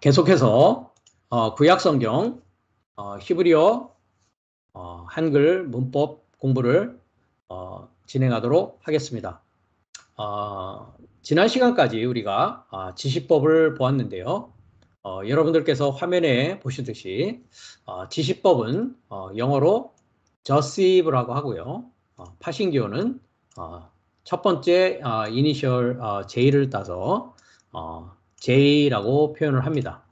계속해서 어, 구약성경 어, 히브리어 어, 한글 문법 공부를 어, 진행하도록 하겠습니다. 어, 지난 시간까지 우리가 어, 지시법을 보았는데요. 어, 여러분들께서 화면에 보시듯이 어, 지시법은 어, 영어로 저시브라고 하고요. 어, 파신기호는 어, 첫 번째 어, 이니셜 어, J를 따서 어, J라고 표현을 합니다.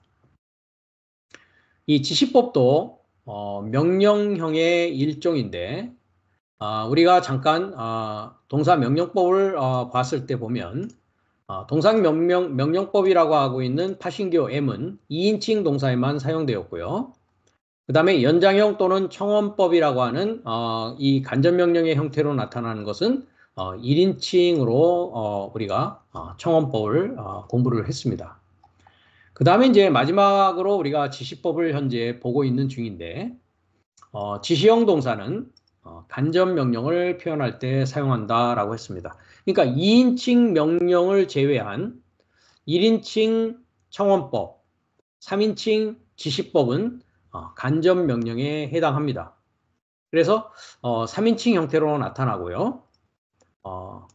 이 지시법도 어, 명령형의 일종인데 어, 우리가 잠깐 어, 동사 명령법을 어, 봤을 때 보면 어, 동사 명령, 명령법이라고 하고 있는 파신교 M은 2인칭 동사에만 사용되었고요. 그 다음에 연장형 또는 청원법이라고 하는 어, 이 간접명령의 형태로 나타나는 것은 어, 1인칭으로 어, 우리가 어, 청원법을 어, 공부를 했습니다. 그 다음에 이제 마지막으로 우리가 지시법을 현재 보고 있는 중인데 어, 지시형 동사는 어, 간접 명령을 표현할 때 사용한다라고 했습니다. 그러니까 2인칭 명령을 제외한 1인칭 청원법, 3인칭 지시법은 어, 간접 명령에 해당합니다. 그래서 어, 3인칭 형태로 나타나고요. 어,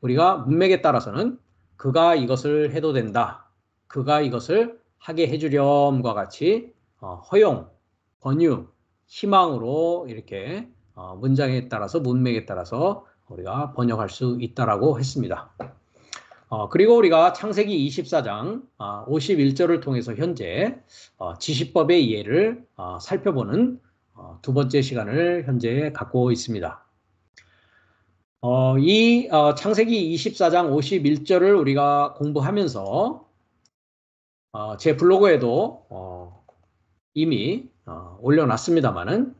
우리가 문맥에 따라서는 그가 이것을 해도 된다. 그가 이것을 하게 해주렴과 같이 어, 허용, 권유, 희망으로 이렇게 어, 문장에 따라서 문맥에 따라서 우리가 번역할 수 있다라고 했습니다. 어, 그리고 우리가 창세기 24장 어, 51절을 통해서 현재 어, 지시법의 이해를 어, 살펴보는 어, 두 번째 시간을 현재 갖고 있습니다. 어, 이 어, 창세기 24장 51절을 우리가 공부하면서 어, 제 블로그에도 어, 이미 어, 올려놨습니다만은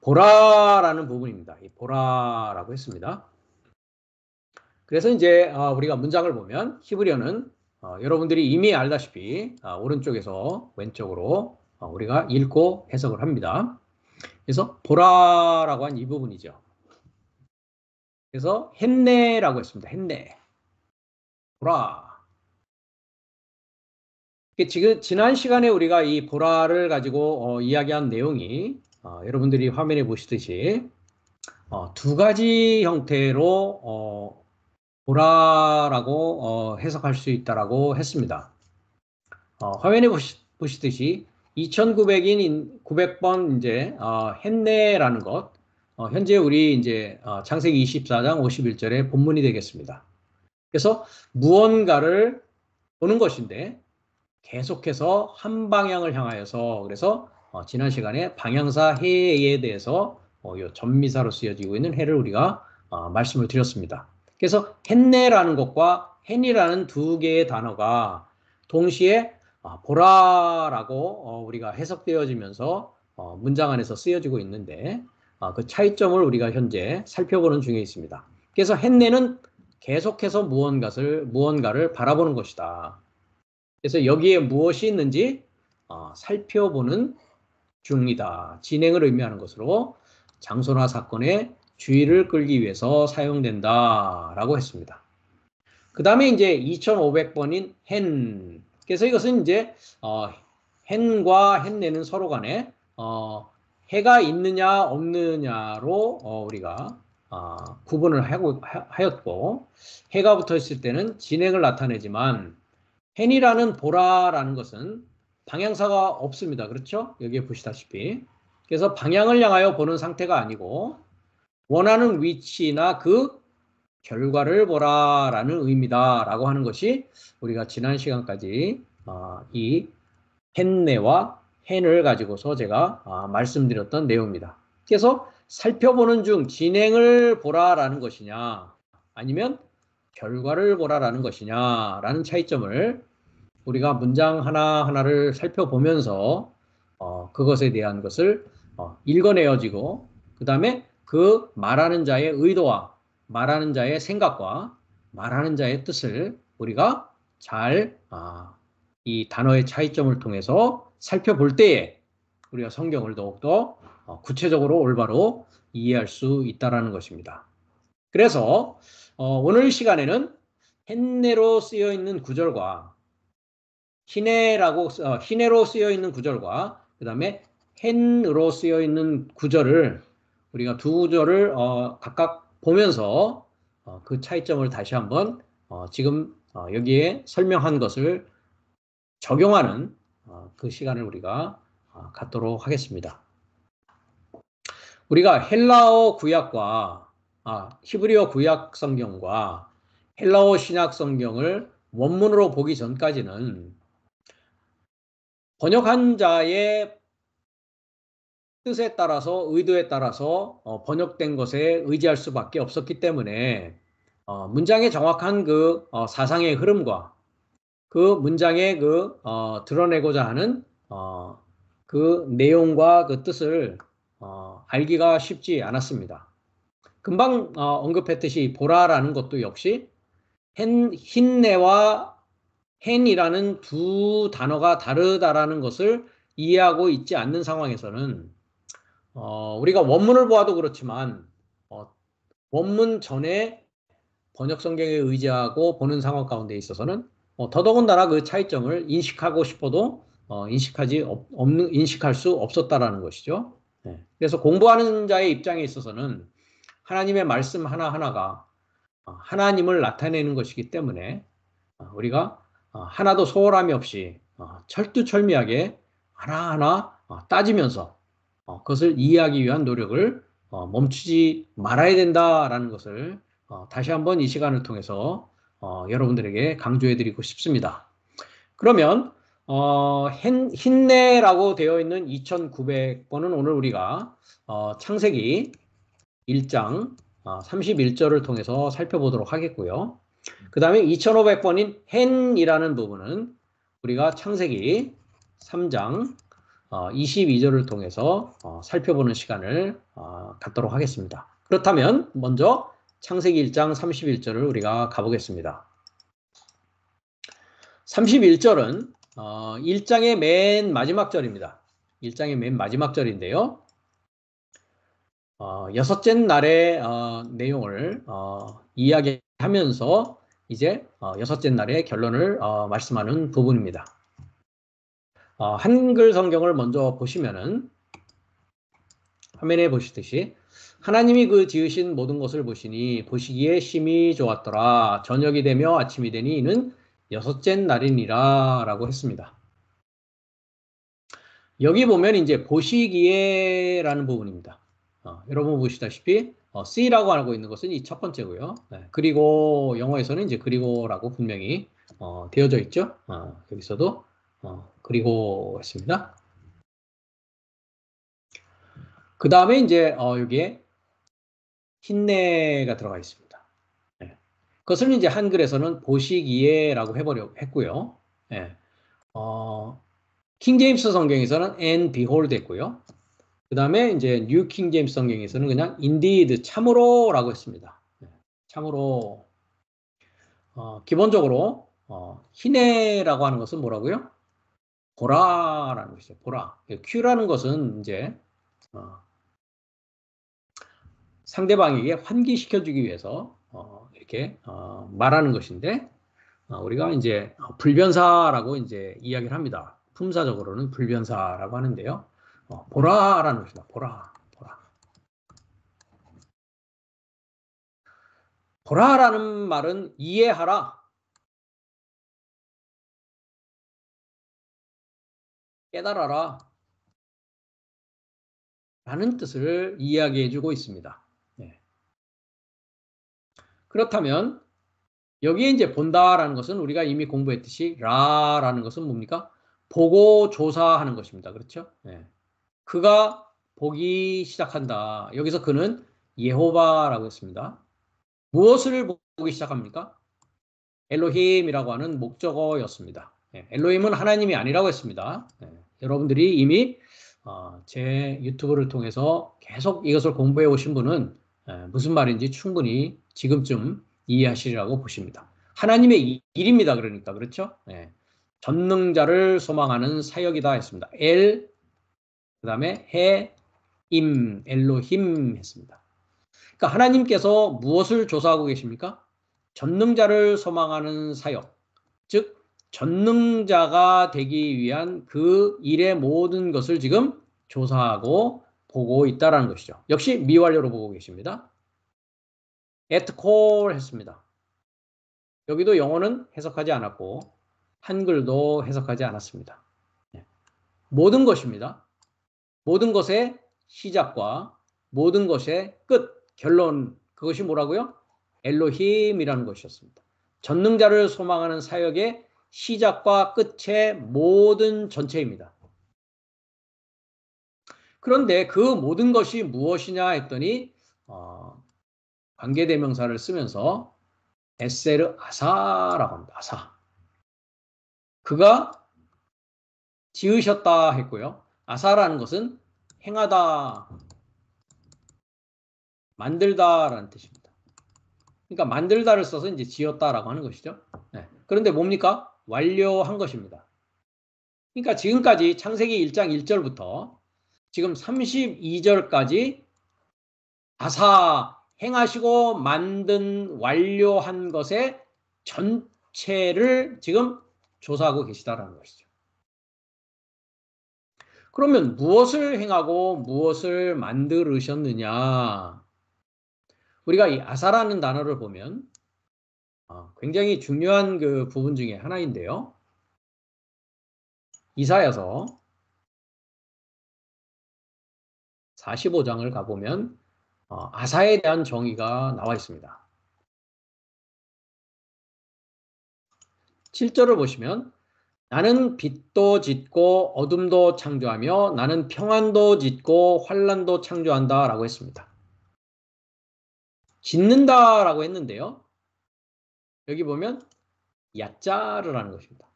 보라라는 부분입니다. 이 보라라고 했습니다. 그래서 이제 어, 우리가 문장을 보면 히브리어는 어, 여러분들이 이미 알다시피 어, 오른쪽에서 왼쪽으로 어, 우리가 읽고 해석을 합니다. 그래서 보라라고 한 이 부분이죠. 그래서 했네라고 했습니다. 했네. 보라. 지금 지난 시간에 우리가 이 보라를 가지고 어, 이야기한 내용이 어, 여러분들이 화면에 보시듯이 어, 두 가지 형태로 어, 보라라고 어, 해석할 수 있다라고 했습니다. 어, 화면에 보시, 보시 듯이 2,900인 900번 이제 어, 했네라는 것 어, 현재 우리 이제 어, 창세기 24장 51절의 본문이 되겠습니다. 그래서 무언가를 보는 것인데 계속해서 한 방향을 향하여서 그래서 어, 지난 시간에 방향사 해에 대해서 어, 전미사로 쓰여지고 있는 해를 우리가 어, 말씀을 드렸습니다. 그래서 했네라는 것과 hen이라는 두 개의 단어가 동시에 어, 보라라고 어, 우리가 해석되어지면서 어, 문장 안에서 쓰여지고 있는데 아, 그 차이점을 우리가 현재 살펴보는 중에 있습니다. 그래서 헨네는 계속해서 무언가를 무언가를 바라보는 것이다. 그래서 여기에 무엇이 있는지 어, 살펴보는 중이다. 진행을 의미하는 것으로 장소나 사건의 주의를 끌기 위해서 사용된다라고 했습니다. 그 다음에 이제 2500번인 hen. 그래서 이것은 이제 어, hen과 hen내는 서로 간에 어, 해가 있느냐 없느냐로 어, 우리가 어, 구분을 하고, 하였고 해가 붙어 있을 때는 진행을 나타내지만 hen이라는 보라라는 것은 방향사가 없습니다. 그렇죠? 여기에 보시다시피 그래서 방향을 향하여 보는 상태가 아니고 원하는 위치나 그 결과를 보라라는 의미다라고 하는 것이 우리가 지난 시간까지 어, 이 헨네와 헨을 가지고서 제가 아, 말씀드렸던 내용입니다. 그래서 살펴보는 중 진행을 보라라는 것이냐 아니면 결과를 보라라는 것이냐라는 차이점을 우리가 문장 하나하나를 살펴보면서 어, 그것에 대한 것을 어, 읽어내어지고 그 다음에 그 말하는 자의 의도와 말하는 자의 생각과 말하는 자의 뜻을 우리가 잘이 아, 단어의 차이점을 통해서 살펴볼 때에 우리가 성경을 더욱더 어, 구체적으로 올바로 이해할 수 있다라는 것입니다. 그래서 어, 오늘 시간에는 헨네로 쓰여 있는 구절과 히네라고 어, 히네로 쓰여 있는 구절과 그 다음에 헨으로 쓰여 있는 구절을 우리가 두 구절을 어, 각각 보면서 어, 그 차이점을 다시 한번 어, 지금 어, 여기에 설명한 것을 적용하는 어, 그 시간을 우리가 어, 갖도록 하겠습니다. 우리가 헬라어 구약과 아, 히브리어 구약 성경과 헬라어 신약 성경을 원문으로 보기 전까지는 번역한 자의 뜻에 따라서 의도에 따라서 어, 번역된 것에 의지할 수밖에 없었기 때문에 어, 문장의 정확한 그 어, 사상의 흐름과 그 문장의 그 어, 드러내고자 하는 어, 그 내용과 그 뜻을 어, 알기가 쉽지 않았습니다. 금방 어, 언급했듯이 보라라는 것도 역시 헨, 흰내와 헨이라는 두 단어가 다르다라는 것을 이해하고 있지 않는 상황에서는 어, 우리가 원문을 보아도 그렇지만 어, 원문 전에 번역 성경에 의지하고 보는 상황 가운데 있어서는 어, 더더군다나 그 차이점을 인식하고 싶어도 어, 인식하지 없, 는 인식할 수 없었다라는 것이죠. 네. 그래서 공부하는 자의 입장에 있어서는 하나님의 말씀 하나 하나가 어, 하나님을 나타내는 것이기 때문에 어, 우리가 어, 하나도 소홀함이 없이 어, 철두철미하게 하나하나 어, 따지면서 어, 그것을 이해하기 위한 노력을 어, 멈추지 말아야 된다라는 것을 어, 다시 한번 이 시간을 통해서 여러분들에게 강조해드리고 싶습니다. 그러면 흰, 흰내라고 되어 있는 2900번은 오늘 우리가 창세기 1장 31절을 통해서 살펴보도록 하겠고요. 그 다음에 2500번인 헨이라는 부분은 우리가 창세기 3장 22절을 어, 통해서 어, 살펴보는 시간을 어, 갖도록 하겠습니다. 그렇다면 먼저 창세기 1장 31절을 우리가 가보겠습니다. 31절은 1장의 맨 마지막 절입니다. 1장의 맨 마지막 절인데요. 여섯째 날의 내용을 이야기하면서 이제 여섯째 날의 결론을 말씀하는 부분입니다. 어, 한글 성경을 먼저 보시면은 화면에 보시듯이 하나님이 그 지으신 모든 것을 보시니 보시기에 심히 좋았더라. 저녁이 되며 아침이 되니 이는 여섯째 날이니라 라고 했습니다. 여기 보면 이제 보시기에 라는 부분입니다. 어, 여러분 보시다시피 어, C라고 하고 있는 것은 이 첫 번째고요. 네, 그리고 영어에서는 이제 그리고라고 분명히 어, 되어져 있죠. 어, 여기서도 어, 그리고 했습니다. 그 다음에 이제 어, 여기에 הנה가 들어가 있습니다. 네. 그것을 이제 한글에서는 보시기에라고 해버려 했고요. 네. 어, 킹 제임스 성경에서는 and behold 했고요. 그 다음에 이제 뉴 킹 제임스 성경에서는 그냥 indeed 참으로라고 했습니다. 네. 참으로 어, 기본적으로 어, 희내라고 하는 것은 뭐라고요? 보라라는 것이죠. 보라. Q라는 것은 이제 어, 상대방에게 환기시켜주기 위해서 어, 이렇게 어, 말하는 것인데 어, 우리가 이제 불변사라고 이제 이야기를 합니다. 품사적으로는 불변사라고 하는데요. 어, 보라라는 것이다. 보라, 보라. 보라라는 말은 이해하라, 깨달아라. 라는 뜻을 이야기해 주고 있습니다. 네. 그렇다면 여기에 이제 본다라는 것은 우리가 이미 공부했듯이 라라는 것은 뭡니까? 보고 조사하는 것입니다. 그렇죠? 네. 그가 보기 시작한다. 여기서 그는 예호바라고 했습니다. 무엇을 보기 시작합니까? 엘로힘이라고 하는 목적어였습니다. 네. 엘로힘은 하나님이 아니라고 했습니다. 네. 여러분들이 이미 어, 제 유튜브를 통해서 계속 이것을 공부해 오신 분은 무슨 말인지 충분히 지금쯤 이해하시리라고 보십니다. 하나님의 일입니다. 그러니까 그렇죠? 네. 전능자를 소망하는 사역이다 했습니다. 엘 그 다음에 해, 임, 엘로힘 했습니다. 그러니까 하나님께서 무엇을 조사하고 계십니까? 전능자를 소망하는 사역, 즉 전능자가 되기 위한 그 일의 모든 것을 지금 조사하고 보고 있다라는 것이죠. 역시 미완료로 보고 계십니다. at call 했습니다. 여기도 영어는 해석하지 않았고 한글도 해석하지 않았습니다. 네. 모든 것입니다. 모든 것의 시작과 모든 것의 끝, 결론 그것이 뭐라고요? 엘로힘이라는 것이었습니다. 전능자를 소망하는 사역의 시작과 끝의 모든 전체입니다. 그런데 그 모든 것이 무엇이냐 했더니 어, 관계대명사를 쓰면서 에세르 아사라고 합니다. 아사. 그가 지으셨다 했고요. 아사라는 것은 행하다, 만들다라는 뜻입니다. 그러니까 만들다를 써서 이제 지었다라고 하는 것이죠. 네. 그런데 뭡니까? 완료한 것입니다. 그러니까 지금까지 창세기 1장 1절부터 지금 32절까지 아사 행하시고 만든 완료한 것의 전체를 지금 조사하고 계시다라는 것이죠. 그러면 무엇을 행하고 무엇을 만들으셨느냐? 우리가 이 아사라는 단어를 보면 어, 굉장히 중요한 그 부분 중에 하나인데요. 이사야서 45장을 가보면 어, 아사에 대한 정의가 나와 있습니다. 7절을 보시면 나는 빛도 짓고 어둠도 창조하며 나는 평안도 짓고 환란도 창조한다 라고 했습니다. 짓는다 라고 했는데요. 여기 보면 야짜르라는 것입니다.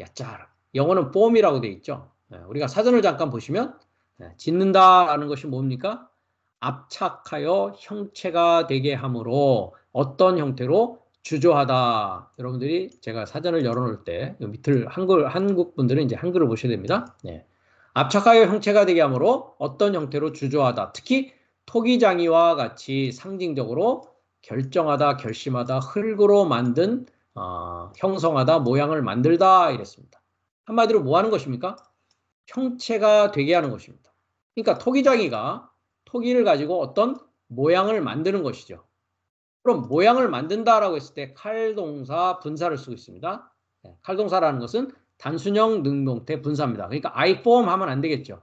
야짜르. 영어는 폼이라고 되어 있죠. 네, 우리가 사전을 잠깐 보시면 네, 짓는다라는 것이 뭡니까? 압착하여 형체가 되게 함으로 어떤 형태로 주저하다. 여러분들이 제가 사전을 열어놓을 때 밑을 한글 한국 분들은 이제 한글을 보셔야 됩니다. 네. 압착하여 형체가 되게 함으로 어떤 형태로 주저하다. 특히 토기장이와 같이 상징적으로 결정하다, 결심하다, 흙으로 만든 어, 형성하다, 모양을 만들다 이랬습니다. 한마디로 뭐 하는 것입니까? 형체가 되게 하는 것입니다. 그러니까 토기장이가 토기를 가지고 어떤 모양을 만드는 것이죠. 그럼 모양을 만든다라고 했을 때 칼동사 분사를 쓰고 있습니다. 네, 칼동사라는 것은 단순형 능동태 분사입니다. 그러니까 I form 하면 안 되겠죠.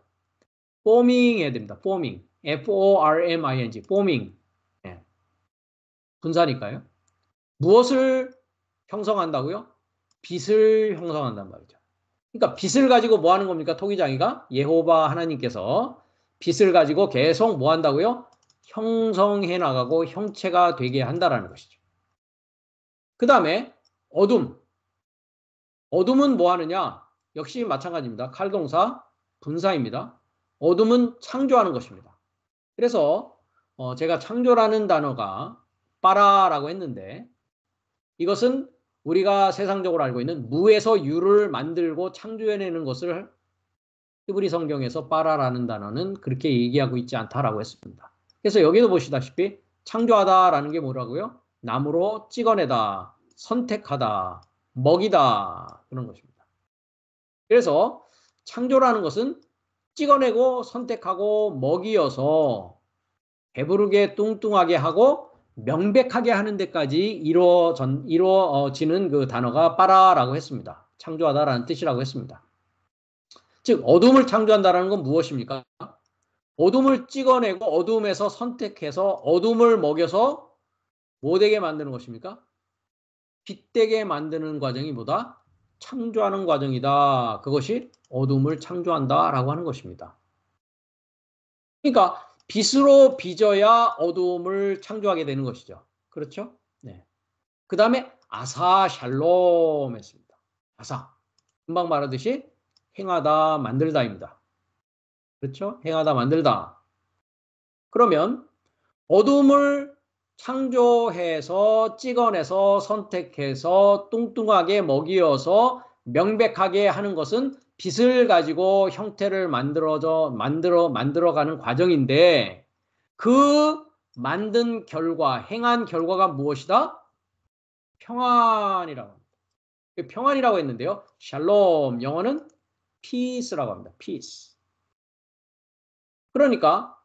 forming 해야 됩니다. forming. F-O-R-M-I-N-G. forming. 분사니까요. 무엇을 형성한다고요? 빛을 형성한단 말이죠. 그러니까 빛을 가지고 뭐 하는 겁니까? 토기장이가 예호바 하나님께서 빛을 가지고 계속 뭐 한다고요? 형성해 나가고 형체가 되게 한다라는 것이죠. 그 다음에 어둠. 어둠은 뭐 하느냐? 역시 마찬가지입니다. 칼동사 분사입니다. 어둠은 창조하는 것입니다. 그래서 어 제가 창조라는 단어가 빠라라고 했는데 이것은 우리가 세상적으로 알고 있는 무에서 유를 만들고 창조해내는 것을 히브리 성경에서 빠라라는 단어는 그렇게 얘기하고 있지 않다라고 했습니다. 그래서 여기도 보시다시피 창조하다라는 게 뭐라고요? 나무로 찍어내다, 선택하다, 먹이다 그런 것입니다. 그래서 창조라는 것은 찍어내고 선택하고 먹이어서 배부르게 뚱뚱하게 하고 명백하게 하는 데까지 이루어전, 이루어지는 그 단어가 빠라라고 했습니다. 창조하다라는 뜻이라고 했습니다. 즉 어둠을 창조한다라는 건 무엇입니까? 어둠을 찍어내고 어둠에서 선택해서 어둠을 먹여서 뭐 되게 만드는 것입니까? 빛되게 만드는 과정이 뭐다? 창조하는 과정이다. 그것이 어둠을 창조한다라고 하는 것입니다. 그러니까 빛으로 빚어야 어두움을 창조하게 되는 것이죠. 그렇죠? 네. 그 다음에 아사 샬롬 했습니다. 아사. 금방 말하듯이 행하다 만들다입니다. 그렇죠? 행하다 만들다. 그러면 어둠을 창조해서 찍어내서 선택해서 뚱뚱하게 먹이어서 명백하게 하는 것은 빛을 가지고 형태를 만들어져 만들어 만들어가는 과정인데 그 만든 결과 행한 결과가 무엇이다? 평안이라고 합니다. 평안이라고 했는데요. 샬롬 영어는 peace라고 합니다. peace. 그러니까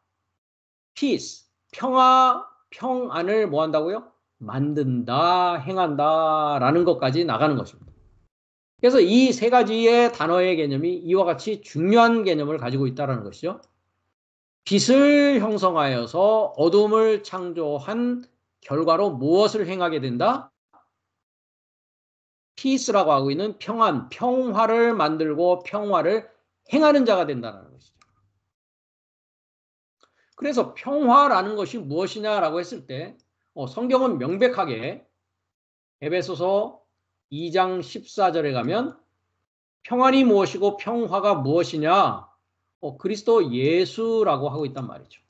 peace 평화 평안을 뭐 한다고요? 만든다, 행한다라는 것까지 나가는 것입니다. 그래서 이 세 가지의 단어의 개념이 이와 같이 중요한 개념을 가지고 있다는 것이죠. 빛을 형성하여서 어둠을 창조한 결과로 무엇을 행하게 된다? 피스라고 하고 있는 평안, 평화를 만들고 평화를 행하는 자가 된다는 것이죠. 그래서 평화라는 것이 무엇이냐라고 했을 때 어, 성경은 명백하게 에베소서 2장 14절에 가면 평안이 무엇이고 평화가 무엇이냐 어, 그리스도 예수라고 하고 있단 말이죠.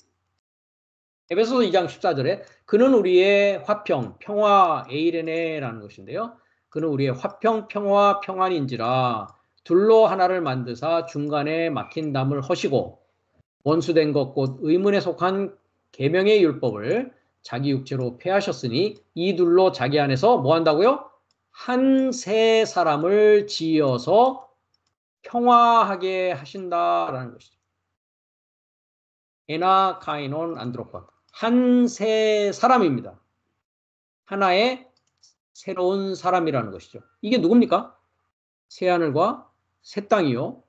에베소서 2장 14절에 그는 우리의 화평, 평화, 에이레네라는 것인데요. 그는 우리의 화평, 평화, 평안인지라 둘로 하나를 만드사 중간에 막힌 담을 허시고 원수된 것 곧 의문에 속한 계명의 율법을 자기 육체로 폐하셨으니 이 둘로 자기 안에서 뭐 한다고요? 한 세 사람을 지어서 평화하게 하신다라는 것이죠. 에나 카이논 안드로폰 한 세 사람입니다. 하나의 새로운 사람이라는 것이죠. 이게 누굽니까? 새 하늘과 새 땅이요.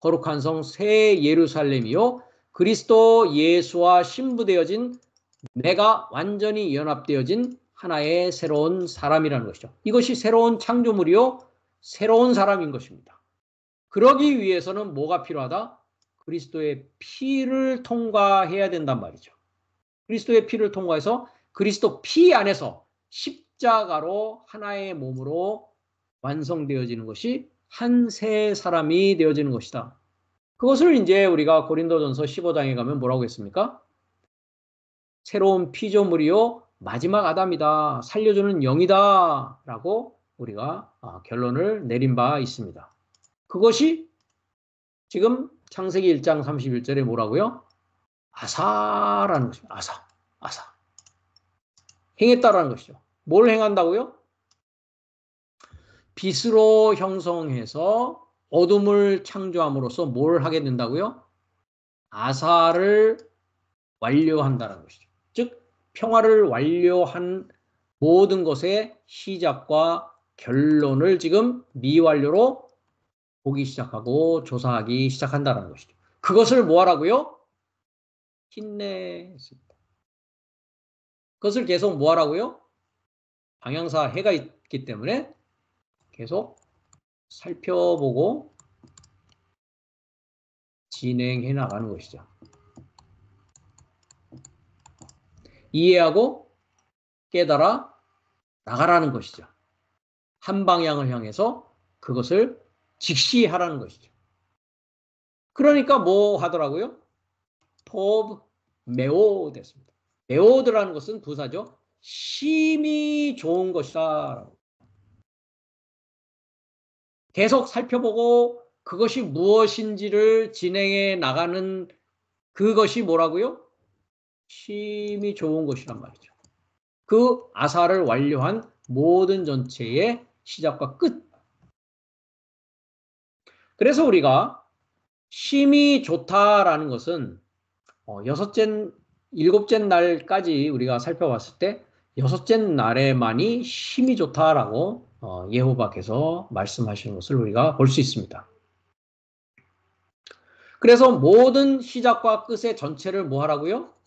거룩한 성 새 예루살렘이요. 그리스도 예수와 신부되어진 내가 완전히 연합되어진 하나의 새로운 사람이라는 것이죠. 이것이 새로운 창조물이요. 새로운 사람인 것입니다. 그러기 위해서는 뭐가 필요하다? 그리스도의 피를 통과해야 된단 말이죠. 그리스도의 피를 통과해서 그리스도 피 안에서 십자가로 하나의 몸으로 완성되어지는 것이 한세 사람이 되어지는 것이다. 그것을 이제 우리가 고린도전서 15장에 가면 뭐라고 했습니까? 새로운 피조물이요 마지막 아담이다. 살려주는 영이다. 라고 우리가 아, 결론을 내린 바 있습니다. 그것이 지금 창세기 1장 31절에 뭐라고요? 아사라는 것입니다. 아사. 아사. 행했다라는 것이죠. 뭘 행한다고요? 빛으로 형성해서 어둠을 창조함으로써 뭘 하게 된다고요? 아사를 완료한다는 것이죠. 즉 평화를 완료한 모든 것의 시작과 결론을 지금 미완료로 보기 시작하고 조사하기 시작한다는 것이죠. 그것을 뭐하라고요? 힘내습니다. 그것을 계속 뭐하라고요? 방향사 해가 있기 때문에 계속 살펴보고 진행해 나가는 것이죠. 이해하고 깨달아 나가라는 것이죠. 한 방향을 향해서 그것을 직시하라는 것이죠. 그러니까 뭐 하더라고요? 포브 메오 됐습니다. 메오드라는 것은 부사죠. 심이 좋은 것이다. 계속 살펴보고 그것이 무엇인지를 진행해 나가는 그것이 뭐라고요? 힘이 좋은 것이란 말이죠. 그 아사를 완료한 모든 전체의 시작과 끝. 그래서 우리가 힘이 좋다라는 것은 어, 여섯째, 일곱째 날까지 우리가 살펴봤을 때 여섯째 날에만이 힘이 좋다라고 어, 예호바께서 말씀하시는 것을 우리가 볼 수 있습니다. 그래서 모든 시작과 끝의 전체를 뭐 하라고요?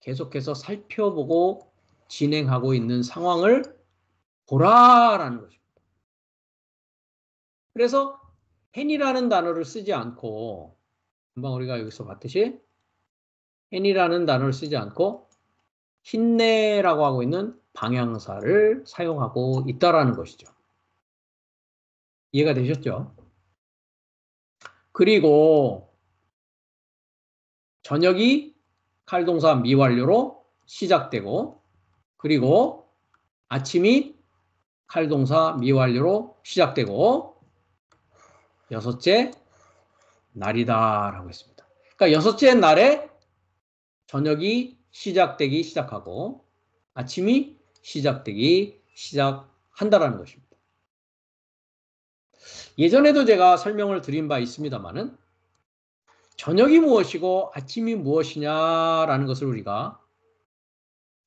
계속해서 살펴보고 진행하고 있는 상황을 보라라는 것입니다. 그래서 hen이라는 단어를 쓰지 않고 금방 우리가 여기서 봤듯이 hen이라는 단어를 쓰지 않고 힘내라고 하고 있는 방향사를 사용하고 있다라는 것이죠. 이해가 되셨죠? 그리고 저녁이 칼동사 미완료로 시작되고 그리고 아침이 칼동사 미완료로 시작되고 여섯째 날이다 라고 했습니다. 그러니까 여섯째 날에 저녁이 시작되기 시작하고 아침이 시작되기 시작한다라는 것입니다. 예전에도 제가 설명을 드린 바 있습니다만은 저녁이 무엇이고 아침이 무엇이냐라는 것을 우리가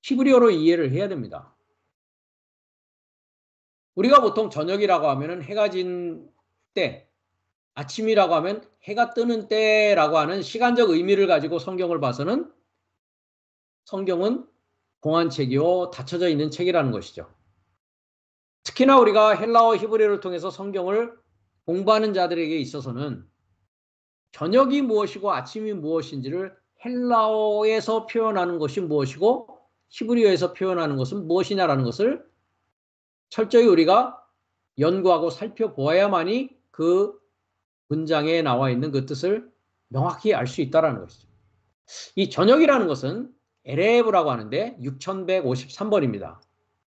히브리어로 이해를 해야 됩니다. 우리가 보통 저녁이라고 하면은 해가 진 때, 아침이라고 하면 해가 뜨는 때라고 하는 시간적 의미를 가지고 성경을 봐서는 성경은 공안책이요 닫혀져 있는 책이라는 것이죠. 특히나 우리가 헬라어 히브리어를 통해서 성경을 공부하는 자들에게 있어서는 저녁이 무엇이고 아침이 무엇인지를 헬라어에서 표현하는 것이 무엇이고 히브리어에서 표현하는 것은 무엇이냐라는 것을 철저히 우리가 연구하고 살펴보아야만이 그 문장에 나와 있는 그 뜻을 명확히 알 수 있다는 것이죠. 이 저녁이라는 것은 에레브라고 하는데 6153번입니다.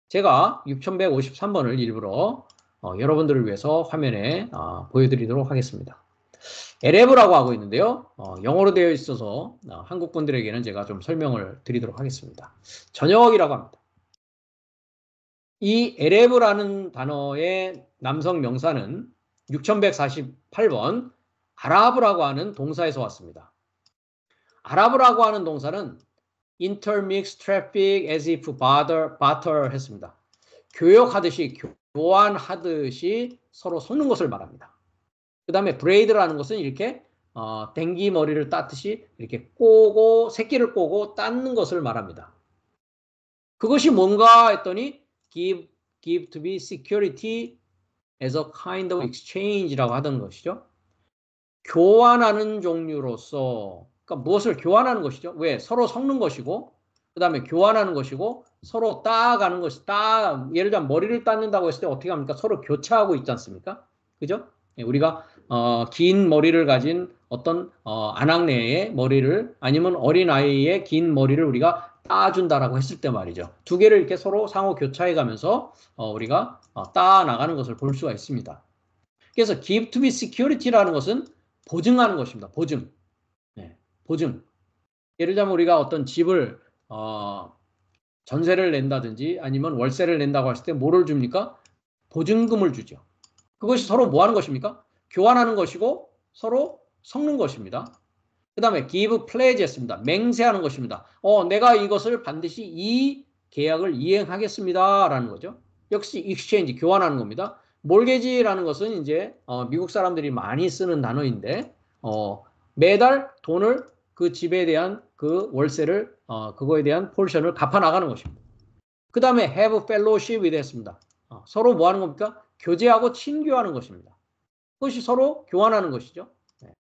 제가 6153번을 일부러 어, 여러분들을 위해서 화면에 어, 보여드리도록 하겠습니다. 에레브라고 하고 있는데요. 어, 영어로 되어 있어서 어, 한국 분들에게는 제가 좀 설명을 드리도록 하겠습니다. 저녁이라고 합니다. 이 에레브라는 단어의 남성 명사는 6148번 아라브라고 하는 동사에서 왔습니다. 아라브라고 하는 동사는 intermix traffic as if barter, barter 했습니다. 교역하듯이 교환하듯이 서로 섞는 것을 말합니다. 그 다음에 브레이드라는 것은 이렇게 어, 댕기 머리를 따듯이 이렇게 꼬고 새끼를 꼬고 닦는 것을 말합니다. 그것이 뭔가 했더니 give give to be security as a kind of exchange라고 하던 것이죠. 교환하는 종류로서 그러니까 무엇을 교환하는 것이죠. 왜 서로 섞는 것이고 그 다음에 교환하는 것이고 서로 따가는 것이 따 예를 들면 머리를 닦는다고 했을 때 어떻게 합니까? 서로 교차하고 있지 않습니까? 그죠? 예, 우리가 어, 긴 머리를 가진 어떤 어, 안악내의 머리를 아니면 어린 아이의 긴 머리를 우리가 따준다라고 했을 때 말이죠. 두 개를 이렇게 서로 상호 교차해 가면서 어, 우리가 어, 따 나가는 것을 볼 수가 있습니다. 그래서 give to be security라는 것은 보증하는 것입니다. 보증. 네, 보증. 예를 들면 우리가 어떤 집을 어, 전세를 낸다든지 아니면 월세를 낸다고 했을 때 뭐를 줍니까? 보증금을 주죠. 그것이 서로 뭐 하는 것입니까? 교환하는 것이고 서로 섞는 것입니다. 그 다음에 give pledge 했습니다. 맹세하는 것입니다. 어, 내가 이것을 반드시 이 계약을 이행하겠습니다. 라는 거죠. 역시 exchange, 교환하는 겁니다. 몰개지라는 것은 이제 어, 미국 사람들이 많이 쓰는 단어인데 어, 매달 돈을 그 집에 대한 그 월세를 어, 그거에 대한 폴션을 갚아 나가는 것입니다. 그 다음에 have fellowship 했습니다. 어, 서로 뭐 하는 겁니까? 교제하고 친교하는 것입니다. 그것이 서로 교환하는 것이죠. 네.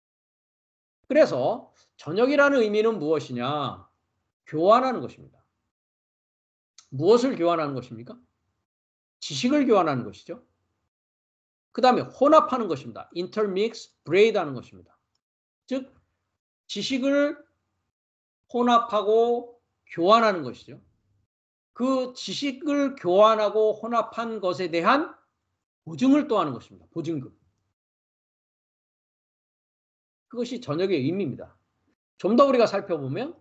그래서 저녁이라는 의미는 무엇이냐? 교환하는 것입니다. 무엇을 교환하는 것입니까? 지식을 교환하는 것이죠. 그 다음에 혼합하는 것입니다. intermix, braid 하는 것입니다. 즉, 지식을 혼합하고 교환하는 것이죠. 그 지식을 교환하고 혼합한 것에 대한 보증을 또 하는 것입니다. 보증금. 그것이 저녁의 의미입니다. 좀 더 우리가 살펴보면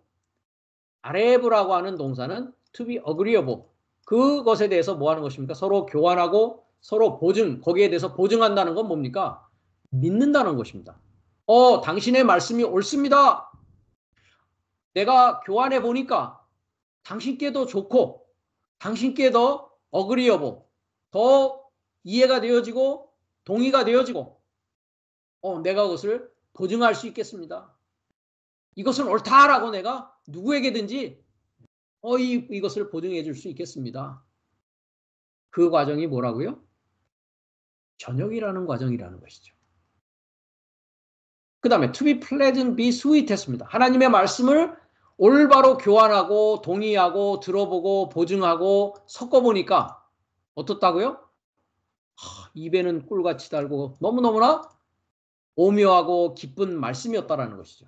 아레브라고 하는 동사는 to be agreeable. 그것에 대해서 뭐 하는 것입니까? 서로 교환하고 서로 보증, 거기에 대해서 보증한다는 건 뭡니까? 믿는다는 것입니다. 어, 당신의 말씀이 옳습니다. 내가 교환해 보니까 당신께도 좋고 당신께도 어그리어보 더 이해가 되어지고 동의가 되어지고 어, 내가 그것을 보증할 수 있겠습니다. 이것은 옳다라고 내가 누구에게든지 어, 이, 이것을 보증해 줄 수 있겠습니다. 그 과정이 뭐라고요? 전역이라는 과정이라는 것이죠. 그 다음에 to be pleasant, be sweet 했습니다. 하나님의 말씀을 올바로 교환하고 동의하고 들어보고 보증하고 섞어보니까 어떻다고요? 하, 입에는 꿀같이 달고 너무너무나 오묘하고 기쁜 말씀이었다라는 것이죠.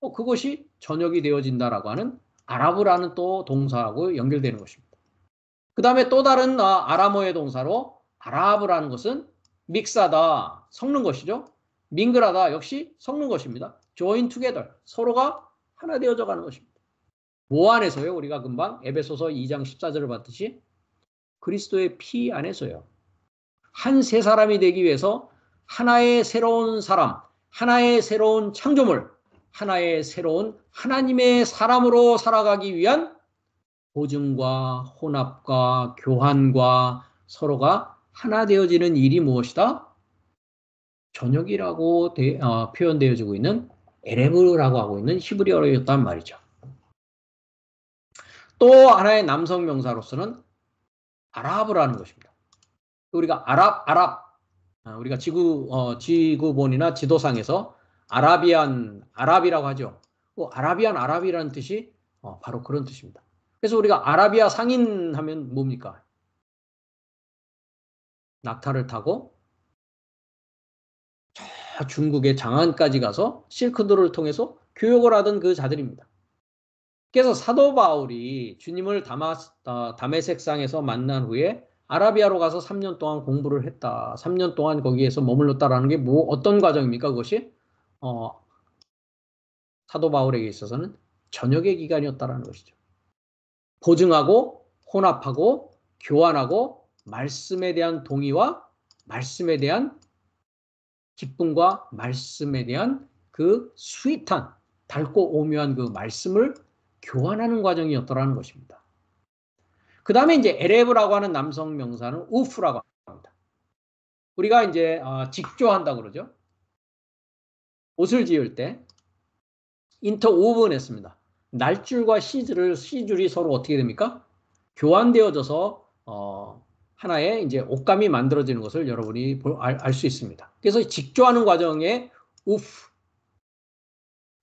어, 그것이 전역이 되어진다라고 하는 아랍어라는 또 동사하고 연결되는 것입니다. 그 다음에 또 다른 아, 아람어의 동사로 아랍어라는 것은 믹사다, 섞는 것이죠. 밍글하다, 역시 섞는 것입니다. join together, 서로가 하나 되어져 가는 것입니다. 뭐 안에서요? 우리가 금방 에베소서 2장 14절을 봤듯이 그리스도의 피 안에서요. 한 세 사람이 되기 위해서 하나의 새로운 사람, 하나의 새로운 창조물, 하나의 새로운 하나님의 사람으로 살아가기 위한 보증과 혼합과 교환과 서로가 하나 되어지는 일이 무엇이다? 저녁이라고 대, 어, 표현되어지고 있는 에레브라고 하고 있는 히브리어였단 말이죠. 또 하나의 남성 명사로서는 아랍이라는 것입니다. 우리가 아랍, 아랍, 어, 우리가 지구, 어, 지구본이나 지도상에서 아라비안, 아랍이라고 하죠. 그 아라비안, 아랍이라는 뜻이 어, 바로 그런 뜻입니다. 그래서 우리가 아라비아 상인 하면 뭡니까? 낙타를 타고 저 중국의 장안까지 가서 실크도를 통해서 교역을 하던 그 자들입니다. 그래서 사도 바울이 주님을 다마, 어, 다메색상에서 만난 후에 아라비아로 가서 3년 동안 공부를 했다. 3년 동안 거기에서 머물렀다라는 게 뭐 어떤 과정입니까? 그것이 어, 사도 바울에게 있어서는 저녁의 기간이었다라는 것이죠. 보증하고 혼합하고 교환하고 말씀에 대한 동의와 말씀에 대한 기쁨과 말씀에 대한 그 스윗한 달고 오묘한 그 말씀을 교환하는 과정이었더라는 것입니다. 그 다음에 이제 에레브라고 하는 남성 명사는 우프라고 합니다. 우리가 이제 어, 직조한다 그러죠. 옷을 지을 때 인터 오븐 했습니다. 날줄과 시줄을 시줄이 서로 어떻게 됩니까? 교환되어져서 어, 하나의 이제 옷감이 만들어지는 것을 여러분이 알 수 있습니다. 그래서 직조하는 과정에 우프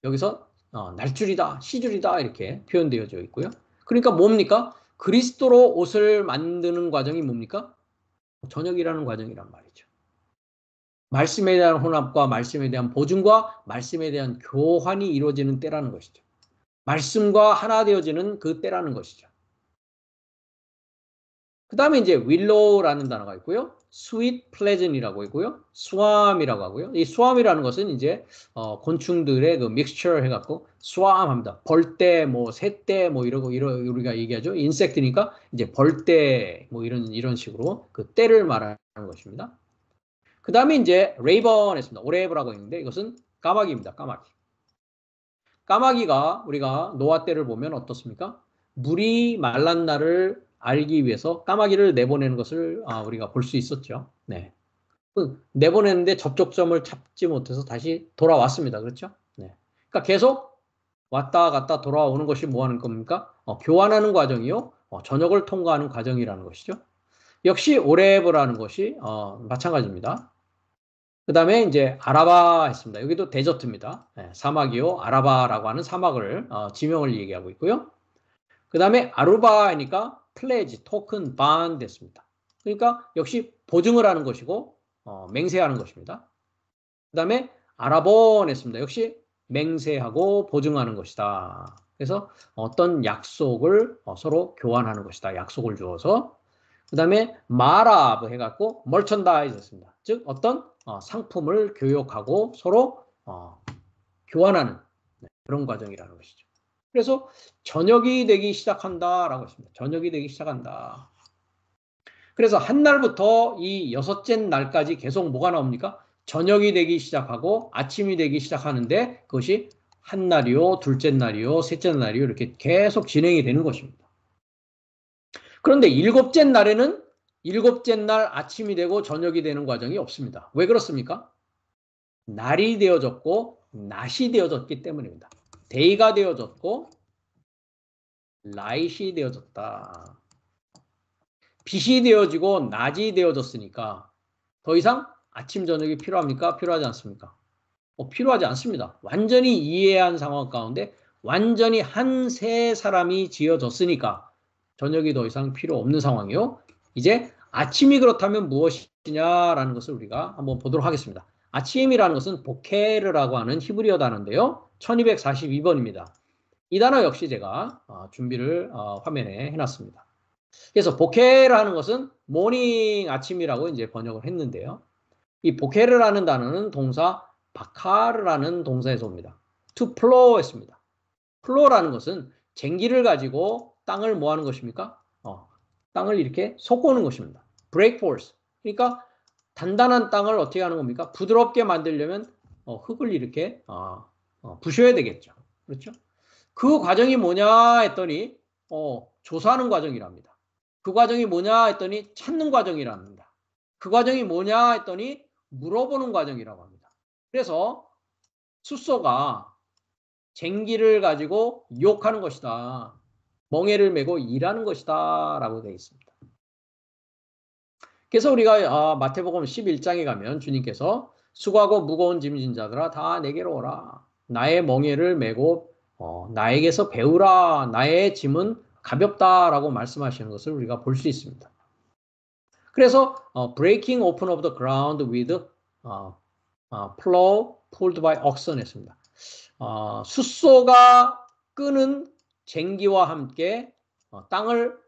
여기서 어, 날줄이다, 시줄이다 이렇게 표현되어져 있고요. 그러니까 뭡니까? 그리스도로 옷을 만드는 과정이 뭡니까? 저녁이라는 과정이란 말이죠. 말씀에 대한 혼합과 말씀에 대한 보증과 말씀에 대한 교환이 이루어지는 때라는 것이죠. 말씀과 하나 되어지는 그 때라는 것이죠. 그 다음에 이제 willow라는 단어가 있고요. sweet pleasant이라고 있고요. swarm이라고 하고요. 이 swarm이라는 것은 이제 어, 곤충들의 그 mixture 해갖고 swarm합니다. 벌떼, 뭐 새떼, 뭐 이러고 이러 우리가 얘기하죠. 인섹트니까 이제 벌떼, 뭐 이런 이런 식으로 그 때를 말하는 것입니다. 그 다음에 이제 레이번 했습니다. 오레브라고 있는데 이것은 까마귀입니다. 까마귀. 까마귀가 우리가 노아 때를 보면 어떻습니까? 물이 날을 알기 위해서 까마귀를 내보내는 것을 아, 우리가 볼 수 있었죠. 네. 그 내보내는데 접촉점을 찾지 못해서 다시 돌아왔습니다. 그렇죠? 네. 그러니까 계속 왔다 갔다 돌아오는 것이 뭐 하는 겁니까? 어, 교환하는 과정이요. 어, 전역을 통과하는 과정이라는 것이죠. 역시 오레브라는 것이 어, 마찬가지입니다. 그 다음에 이제 아라바 했습니다. 여기도 데저트입니다. 네, 사막이요. 아라바라고 하는 사막을 어, 지명을 얘기하고 있고요. 그 다음에 아루바니까 플레지, 토큰, 반 됐습니다. 그러니까 역시 보증을 하는 것이고 어, 맹세하는 것입니다. 그 다음에 아라본 했습니다. 역시 맹세하고 보증하는 것이다. 그래서 어떤 약속을 어, 서로 교환하는 것이다. 약속을 주어서 그 다음에 마라브 해갖고 멀천다이즈 했습니다. 즉 어떤 어, 상품을 교역하고 서로 어, 교환하는 네, 그런 과정이라는 것이죠. 그래서 저녁이 되기 시작한다라고 했습니다. 저녁이 되기 시작한다. 그래서 한 날부터 이 여섯째 날까지 계속 뭐가 나옵니까? 저녁이 되기 시작하고 아침이 되기 시작하는데 그것이 한 날이요, 둘째 날이요, 셋째 날이요 이렇게 계속 진행이 되는 것입니다. 그런데 일곱째 날에는 일곱째 날 아침이 되고 저녁이 되는 과정이 없습니다. 왜 그렇습니까? 날이 되어졌고 낮이 되어졌기 때문입니다. 데이가 되어졌고 라이시 되어졌다. 빛이 되어지고 낮이 되어졌으니까 더 이상 아침 저녁이 필요합니까? 필요하지 않습니까? 어, 필요하지 않습니다. 완전히 이해한 상황 가운데 완전히 한 세 사람이 지어졌으니까 저녁이 더 이상 필요 없는 상황이요. 이제 아침이 그렇다면 무엇이냐라는 것을 우리가 한번 보도록 하겠습니다. 아침이라는 것은 보케르라고 하는 히브리어 단어인데요. 1242번입니다. 이 단어 역시 제가 어, 준비를 어, 화면에 해놨습니다. 그래서 בקר라는 것은 morning 아침이라고 이제 번역을 했는데요. 이 בקר라는 단어는 동사 בקר라는 동사에서 옵니다. to plow 했습니다. plow라는 것은 쟁기를 가지고 땅을 뭐 하는 것입니까? 어, 땅을 이렇게 솟구는 것입니다. break forth. 그러니까 단단한 땅을 어떻게 하는 겁니까? 부드럽게 만들려면 어, 흙을 이렇게 어, 어, 부셔야 되겠죠. 그렇죠? 그 과정이 뭐냐 했더니 어, 조사하는 과정이랍니다. 그 과정이 뭐냐 했더니 찾는 과정이랍니다. 그 과정이 뭐냐 했더니 물어보는 과정이라고 합니다. 그래서 숫소가 쟁기를 가지고 욕하는 것이다. 멍해를 메고 일하는 것이다. 라고 되어 있습니다. 그래서 우리가 아, 마태복음 11장에 가면 주님께서 수고하고 무거운 짐진 자들아 다 내게로 오라. 나의 멍해를 메고 어, 나에게서 배우라. 나의 짐은 가볍다라고 말씀하시는 것을 우리가 볼 수 있습니다. 그래서 어, breaking open of the ground with 어, 어, plow pulled by oxen 했습니다. 어, 숫소가 끄는 쟁기와 함께 어, 땅을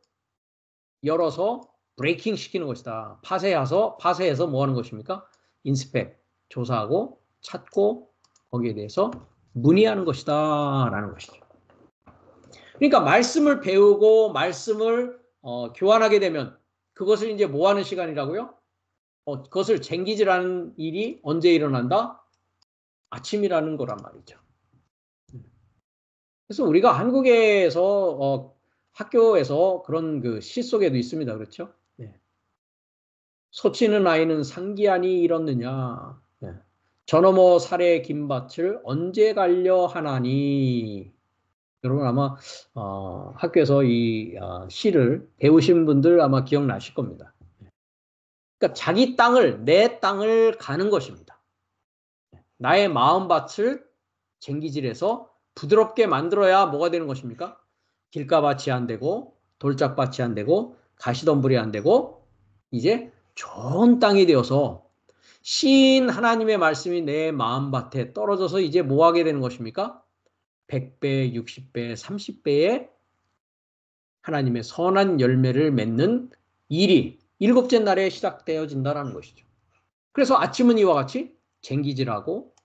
열어서 브레이킹 시키는 것이다. 파쇄해서 파쇄해서 뭐 하는 것입니까? 인스펙 조사하고 찾고 거기에 대해서 문의하는 것이다 라는 것이죠. 그러니까 말씀을 배우고 말씀을 어, 교환하게 되면 그것을 이제 뭐 하는 시간이라고요? 어, 그것을 쟁기질하는 일이 언제 일어난다? 아침이라는 거란 말이죠. 그래서 우리가 한국에서 어, 학교에서 그런 그 시 속에도 있습니다. 그렇죠? 네. 소치는 아이는 상기하니 잃었느냐. 네. 저너머 살해 김밭을 언제 갈려 하나니. 여러분 아마 어, 학교에서 이 어, 시를 배우신 분들 아마 기억나실 겁니다. 그러니까 자기 땅을 내 땅을 가는 것입니다. 나의 마음밭을 쟁기질해서 부드럽게 만들어야 뭐가 되는 것입니까? 길가밭이 안 되고 돌짝밭이 안 되고 가시덤불이 안 되고 이제 좋은 땅이 되어서 신 하나님의 말씀이 내 마음밭에 떨어져서 이제 뭐 하게 되는 것입니까? 100배, 60배, 30배의 하나님의 선한 열매를 맺는 일이 일곱째 날에 시작되어진다라는 것이죠. 그래서 아침은 이와 같이 쟁기질하고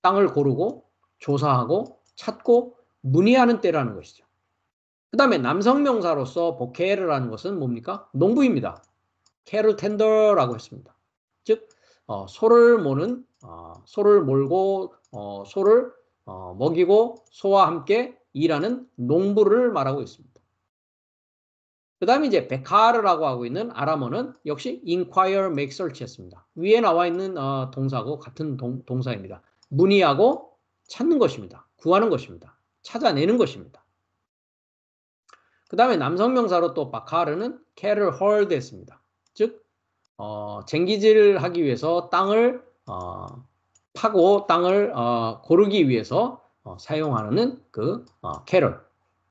땅을 고르고 조사하고 찾고 문의하는 때라는 것이죠. 그 다음에 남성 명사로서 보케를 하는 것은 뭡니까? 농부입니다. 캐럴 텐더라고 했습니다. 즉 어, 소를 모는 어, 소를 몰고 어, 소를 어, 먹이고 소와 함께 일하는 농부를 말하고 있습니다. 그 다음에 이제 베카르라고 하고 있는 아람어는 역시 inquire, make search였습니다. 위에 나와 있는 어, 동사하고 같은 동, 동사입니다. 문의하고 찾는 것입니다. 구하는 것입니다. 찾아내는 것입니다. 그 다음에 남성 명사로 또 바카르는 캐를 헐드 했습니다. 즉 어, 쟁기질을 하기 위해서 땅을 어, 파고 땅을 어, 고르기 위해서 어, 사용하는 그 어, 캐럴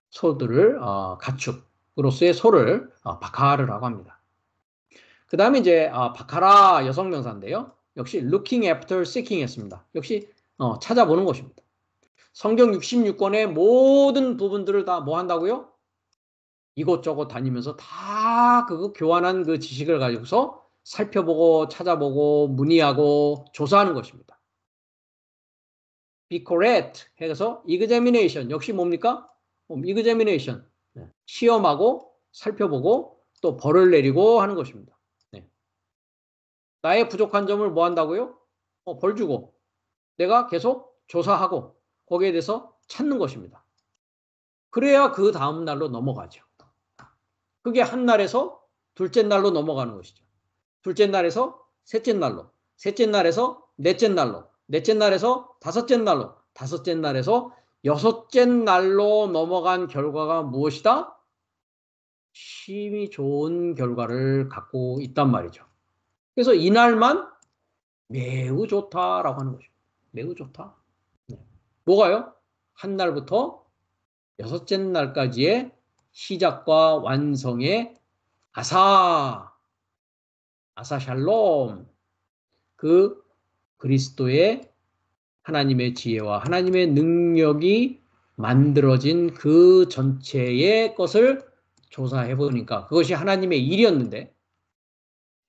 소들을 어, 가축 으로서의 소를 어, 바카르라고 합니다. 그 다음에 이제 어, 바카라 여성 명사인데요. 역시 looking after seeking 했습니다. 역시 어, 찾아보는 것입니다. 성경 66권의 모든 부분들을 다 뭐 한다고요? 이곳저곳 다니면서 다 그거 교환한 그 지식을 가지고서 살펴보고 찾아보고 문의하고 조사하는 것입니다. be correct 해서 examination 역시 뭡니까? examination 네. 시험하고 살펴보고 또 벌을 내리고 하는 것입니다. 네. 나의 부족한 점을 뭐 한다고요? 어, 벌 주고 내가 계속 조사하고 거기에 대해서 찾는 것입니다. 그래야 그 다음 날로 넘어가죠. 그게 한 날에서 둘째 날로 넘어가는 것이죠. 둘째 날에서 셋째 날로, 셋째 날에서 넷째 날로, 넷째 날에서 다섯째 날로, 다섯째 날에서 여섯째 날로 넘어간 결과가 무엇이다? 힘이 좋은 결과를 갖고 있단 말이죠. 그래서 이날만 매우 좋다라고 하는 거죠. 매우 좋다. 네. 뭐가요? 한 날부터 여섯째 날까지의 시작과 완성의 아사, 아사 샬롬, 그 그리스도의 하나님의 지혜와 하나님의 능력이 만들어진 그 전체의 것을 조사해 보니까 그것이 하나님의 일이었는데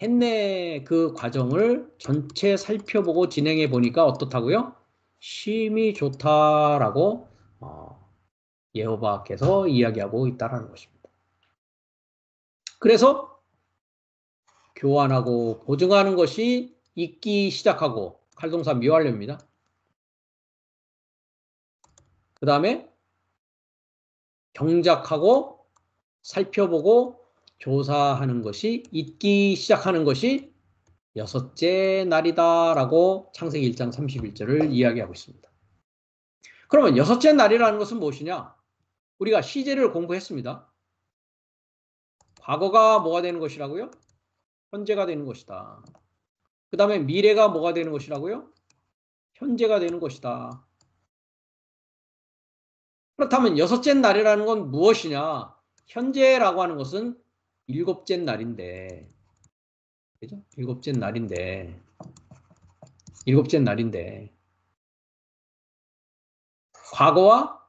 했네 그 과정을 전체 살펴보고 진행해 보니까 어떻다고요? 심히 좋다라고 어, 예호바께서 이야기하고 있다는 것입니다. 그래서 교환하고 보증하는 것이 읽기 시작하고 칼동사 미완료입니다. 그 다음에 경작하고 살펴보고 조사하는 것이 잊기 시작하는 것이 여섯째 날이다 라고 창세기 1장 31절을 이야기하고 있습니다. 그러면 여섯째 날이라는 것은 무엇이냐? 우리가 시제를 공부했습니다. 과거가 뭐가 되는 것이라고요? 현재가 되는 것이다. 그 다음에 미래가 뭐가 되는 것이라고요? 현재가 되는 것이다. 그렇다면 여섯째 날이라는 건 무엇이냐? 현재라고 하는 것은 일곱째 날인데, 그죠? 일곱째 날인데, 일곱째 날인데, 과거와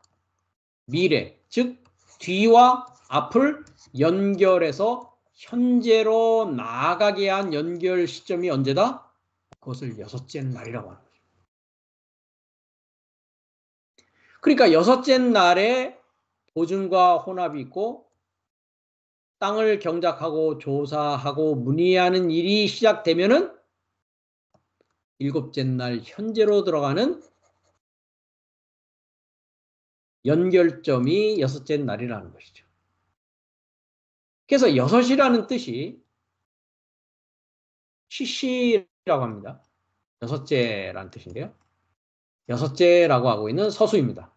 미래, 즉 뒤와 앞을 연결해서 현재로 나아가게 한 연결 시점이 언제다? 그것을 여섯째 날이라고 하는 거죠. 그러니까 여섯째 날에 보증과 혼합이 있고 땅을 경작하고 조사하고 문의하는 일이 시작되면은 일곱째 날 현재로 들어가는 연결점이 여섯째 날이라는 것이죠. 그래서 여섯이라는 뜻이 시시라고 합니다. 여섯째라는 뜻인데요. 여섯째라고 하고 있는 서수입니다.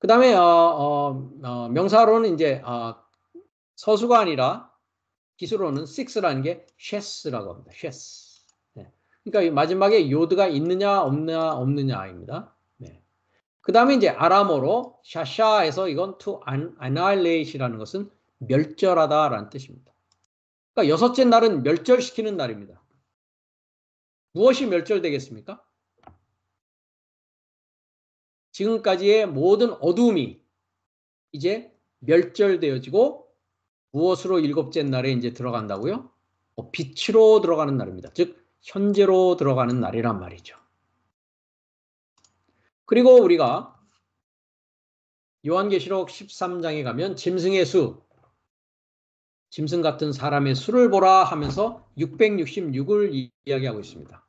그 다음에 어, 어, 어, 명사로는 이제 어, 서수가 아니라 기술로는 six라는 게 chess라고 합니다. chess. 네. 그러니까 마지막에 요드가 있느냐 없느냐 없느냐입니다. 네. 그 다음에 이제 아람어로 샤샤에서 이건 to annihilate이라는 것은 멸절하다라는 뜻입니다. 그러니까 여섯째 날은 멸절시키는 날입니다. 무엇이 멸절되겠습니까? 지금까지의 모든 어두움이 이제 멸절되어지고 무엇으로 일곱째 날에 이제 들어간다고요? 어, 빛으로 들어가는 날입니다. 즉 현재로 들어가는 날이란 말이죠. 그리고 우리가 요한계시록 13장에 가면 짐승의 수, 짐승 같은 사람의 수를 보라 하면서 666을 이야기하고 있습니다.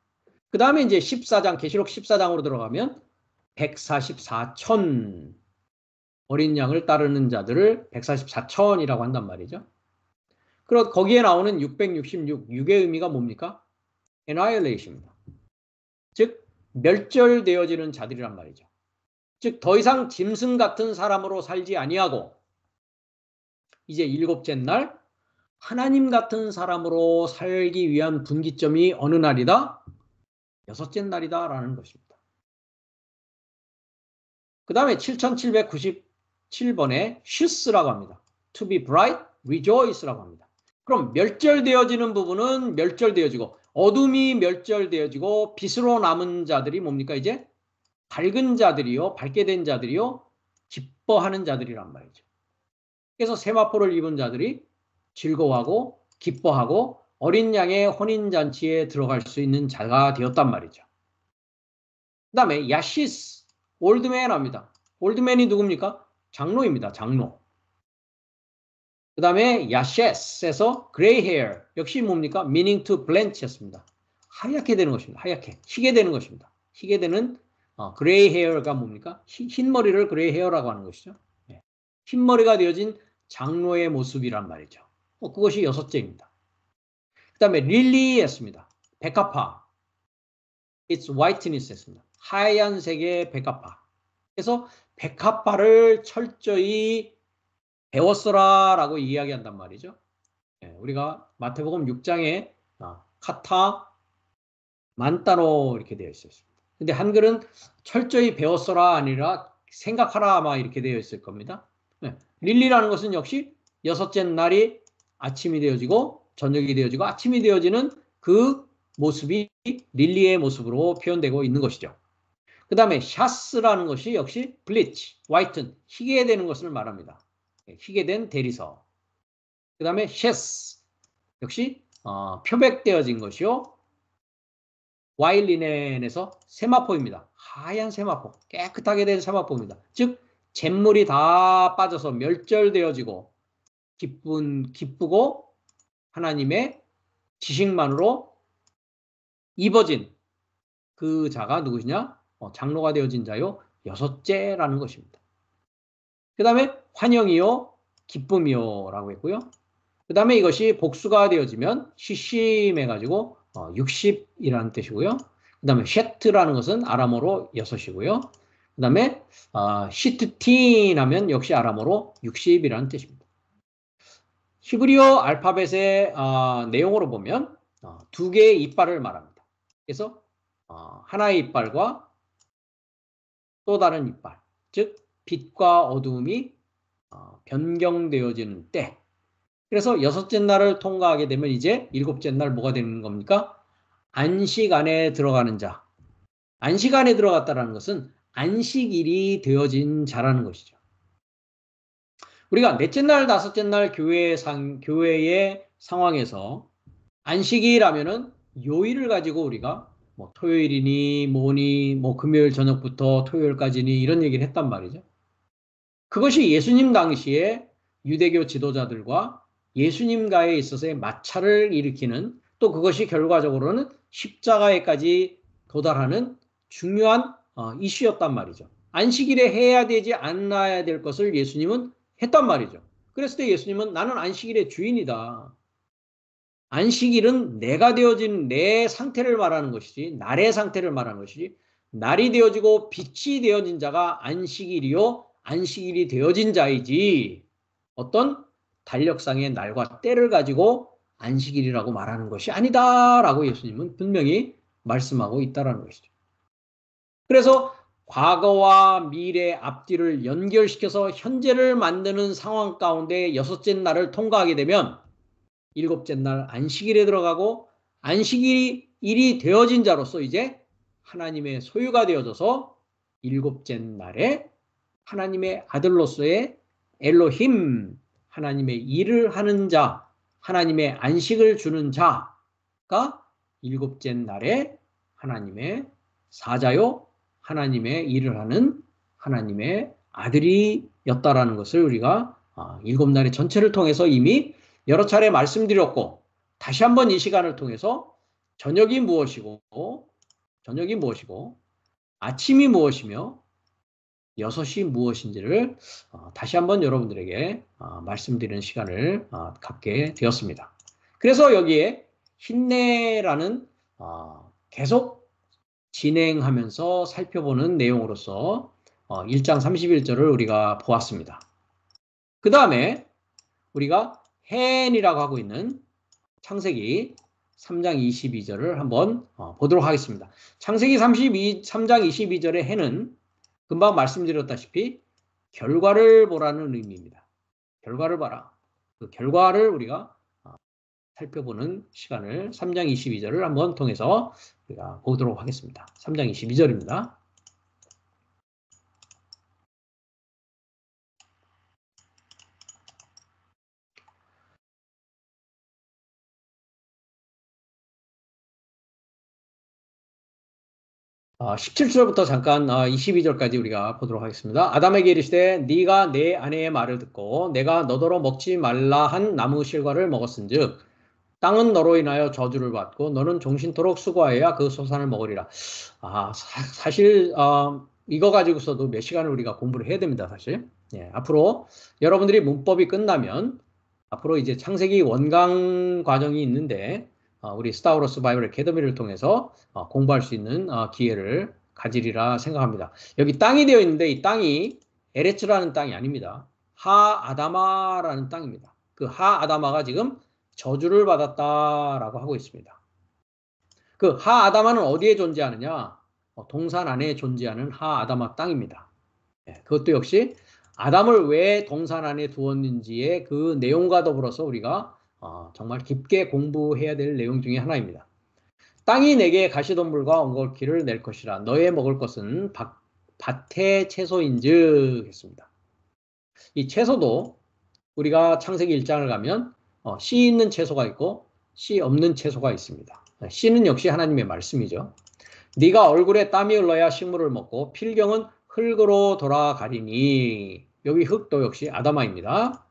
그 다음에 이제 14장, 계시록 14장으로 들어가면 144천 어린 양을 따르는 자들을 144천이라고 한단 말이죠. 그럼 거기에 나오는 666, 6의 의미가 뭡니까? annihilation입니다. 즉 멸절되어지는 자들이란 말이죠. 즉 더 이상 짐승 같은 사람으로 살지 아니하고 이제 일곱째 날 하나님 같은 사람으로 살기 위한 분기점이 어느 날이다? 여섯째 날이다라는 것입니다. 그 다음에 7797번에 shus라고 합니다. to be bright, rejoice라고 합니다. 그럼 멸절되어지는 부분은 멸절되어지고 어둠이 멸절되어지고 빛으로 남은 자들이 뭡니까 이제 밝은 자들이요 밝게 된 자들이요 기뻐하는 자들이란 말이죠. 그래서 세마포를 입은 자들이 즐거워하고 기뻐하고 어린 양의 혼인 잔치에 들어갈 수 있는 자가 되었단 말이죠. 그 다음에 ישיש old man 합니다. old man이 누굽니까? 장로입니다. 장로. 그 다음에 ישש에서 grey hair 역시 뭡니까? meaning to blanch였습니다. 하얗게 되는 것입니다. 하얗게 희게 되는 것입니다. 희게 되는 어, grey hair가 뭡니까? 흰 머리를 grey hair라고 하는 것이죠. 네. 흰 머리가 되어진 장로의 모습이란 말이죠. 어, 그것이 여섯째입니다. 그 다음에 릴리였습니다. 백합화. It's whiteness였습니다. 하얀색의 백합화. 그래서 백합화를 철저히 배웠어라 라고 이야기한단 말이죠. 예, 우리가 마태복음 6장에 아, 카타 만따로 이렇게 되어 있었습니다. 근데 한글은 철저히 배웠어라 아니라 생각하라 아마 이렇게 되어 있을 겁니다. 예, 릴리라는 것은 역시 여섯째 날이 아침이 되어지고 저녁이 되어지고 아침이 되어지는 그 모습이 릴리의 모습으로 표현되고 있는 것이죠. 그 다음에 샤스라는 것이 역시 블리치, 화이튼, 희게 되는 것을 말합니다. 희게 된 대리석. 그 다음에 셰스 역시 어, 표백되어진 것이요. 와일리넨에서 세마포입니다. 하얀 세마포, 깨끗하게 된 세마포입니다. 즉 잿물이 다 빠져서 멸절되어지고 기쁜 기쁘고 하나님의 지식만으로 입어진 그 자가 누구시냐? 어, 장로가 되어진 자요 여섯째라는 것입니다. 그 다음에 환영이요 기쁨이요라고 했고요. 그 다음에 이것이 복수가 되어지면 시심해가지고 어, 60이라는 뜻이고요. 그 다음에 쉐트라는 것은 아람어로 여섯이고요. 그 다음에 어, 시트틴 하면 역시 아람어로 60이라는 뜻입니다. 히브리어 알파벳의 어, 내용으로 보면 어, 두 개의 이빨을 말합니다. 그래서 어, 하나의 이빨과 또 다른 이빨, 즉 빛과 어두움이 어, 변경되어지는 때 그래서 여섯째 날을 통과하게 되면 이제 일곱째 날 뭐가 되는 겁니까? 안식 안에 들어가는 자. 안식 안에 들어갔다는 것은 안식일이 되어진 자라는 것이죠. 우리가 넷째 날, 다섯째 날 교회 상, 교회의 상황에서 안식일하면은 요일을 가지고 우리가 뭐 토요일이니 뭐니 뭐 금요일 저녁부터 토요일까지니 이런 얘기를 했단 말이죠. 그것이 예수님 당시에 유대교 지도자들과 예수님과에 있어서의 마찰을 일으키는 또 그것이 결과적으로는 십자가에까지 도달하는 중요한 어, 이슈였단 말이죠. 안식일에 해야 되지 않아야 될 것을 예수님은 했단 말이죠. 그랬을 때 예수님은 나는 안식일의 주인이다. 안식일은 내가 되어진 내 상태를 말하는 것이지 날의 상태를 말하는 것이지 날이 되어지고 빛이 되어진 자가 안식일이요 안식일이 되어진 자이지 어떤 달력상의 날과 때를 가지고 안식일이라고 말하는 것이 아니다라고 예수님은 분명히 말씀하고 있다라는 것이죠. 그래서 과거와 미래 앞뒤를 연결시켜서 현재를 만드는 상황 가운데 여섯째 날을 통과하게 되면 일곱째 날 안식일에 들어가고 안식일이 일이 되어진 자로서 이제 하나님의 소유가 되어져서 일곱째 날에 하나님의 아들로서의 엘로힘 하나님의 일을 하는 자, 하나님의 안식을 주는 자가 일곱째 날에 하나님의 사자요, 하나님의 일을 하는 하나님의 아들이였다라는 것을 우리가 아, 일곱 날의 전체를 통해서 이미 여러 차례 말씀드렸고 다시 한번 이 시간을 통해서 저녁이 무엇이고 저녁이 무엇이고 아침이 무엇이며 여섯이 무엇인지를 어, 다시 한번 여러분들에게 어, 말씀드리는 시간을 어, 갖게 되었습니다. 그래서 여기에 힘내라는 계속 진행하면서 살펴보는 내용으로서 1장 31절을 우리가 보았습니다. 그 다음에 우리가 헨이라고 하고 있는 창세기 3장 22절을 한번 보도록 하겠습니다. 창세기 32, 3장 22절의 헨은 금방 말씀드렸다시피 결과를 보라는 의미입니다. 결과를 봐라. 그 결과를 우리가 어, 살펴보는 시간을 3장 22절을 한번 통해서 우리가 보도록 하겠습니다. 3장 22절입니다. 17절부터 아, 잠깐 22절까지 아, 우리가 보도록 하겠습니다. 아담에게 이르시되 네가 내 아내의 말을 듣고 내가 너더러 먹지 말라 한 나무 실과를 먹었은즉 땅은 너로 인하여 저주를 받고 너는 종신토록 수고하여야 그 소산을 먹으리라. 아 사, 실 어, 이거 가지고서도 몇 시간을 우리가 공부를 해야 됩니다. 사실. 예, 앞으로 여러분들이 문법이 끝나면 앞으로 이제 창세기 원강 과정이 있는데 어, 우리 Stauros Bible Academy를 통해서 어, 공부할 수 있는 어, 기회를 가지리라 생각합니다. 여기 땅이 되어 있는데 이 땅이 ארץ라는 땅이 아닙니다. האדמה라는 땅입니다. 그 האדמה가 지금 저주를 받았다라고 하고 있습니다. 그 האדמה는 어디에 존재하느냐? 동산 안에 존재하는 האדמה 땅입니다. 네, 그것도 역시 아담을 왜 동산 안에 두었는지의 그 내용과 더불어서 우리가 어, 정말 깊게 공부해야 될 내용 중의 하나입니다. 땅이 내게 가시덤불과 엉겅퀴를 낼 것이라 너의 먹을 것은 밭, 밭의 채소인즉 했습니다. 이 채소도 우리가 창세기 1장을 가면 어, 씨 있는 채소가 있고 씨 없는 채소가 있습니다. 씨는 역시 하나님의 말씀이죠. 네가 얼굴에 땀이 흘러야 식물을 먹고 필경은 흙으로 돌아가리니 여기 흙도 역시 아담아입니다.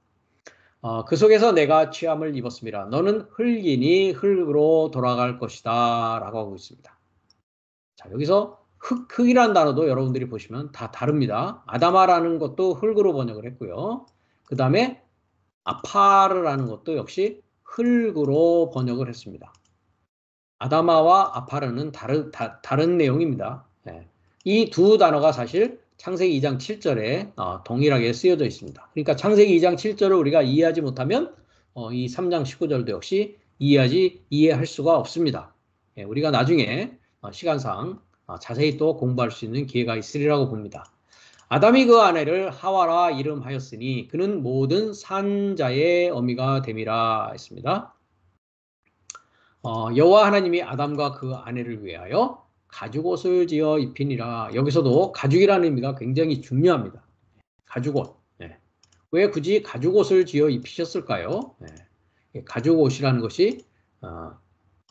어, 그 속에서 내가 취함을 입었습니다. 너는 흙이니 흙으로 돌아갈 것이다. 라고 하고 있습니다. 자, 여기서 흙, 흙이라는 단어도 여러분들이 보시면 다 다릅니다. 아다마라는 것도 흙으로 번역을 했고요. 그 다음에 아파르라는 것도 역시 흙으로 번역을 했습니다. 아다마와 아파르는 다른, 다, 른 내용입니다. 네. 이두 단어가 사실 창세기 2장 7절에 어, 동일하게 쓰여져 있습니다. 그러니까 창세기 2장 7절을 우리가 이해하지 못하면 어, 이 3장 19절도 역시 이해하지 이해할 수가 없습니다. 예, 우리가 나중에 어, 시간상 어, 자세히 또 공부할 수 있는 기회가 있으리라고 봅니다. 아담이 그 아내를 하와라 이름하였으니 그는 모든 산자의 어미가 됨이라 했습니다. 어, 여호와 하나님이 아담과 그 아내를 위하여 가죽옷을 지어 입히니라. 여기서도 가죽이라는 의미가 굉장히 중요합니다. 가죽옷. 네. 왜 굳이 가죽옷을 지어 입히셨을까요? 네. 가죽옷이라는 것이 어,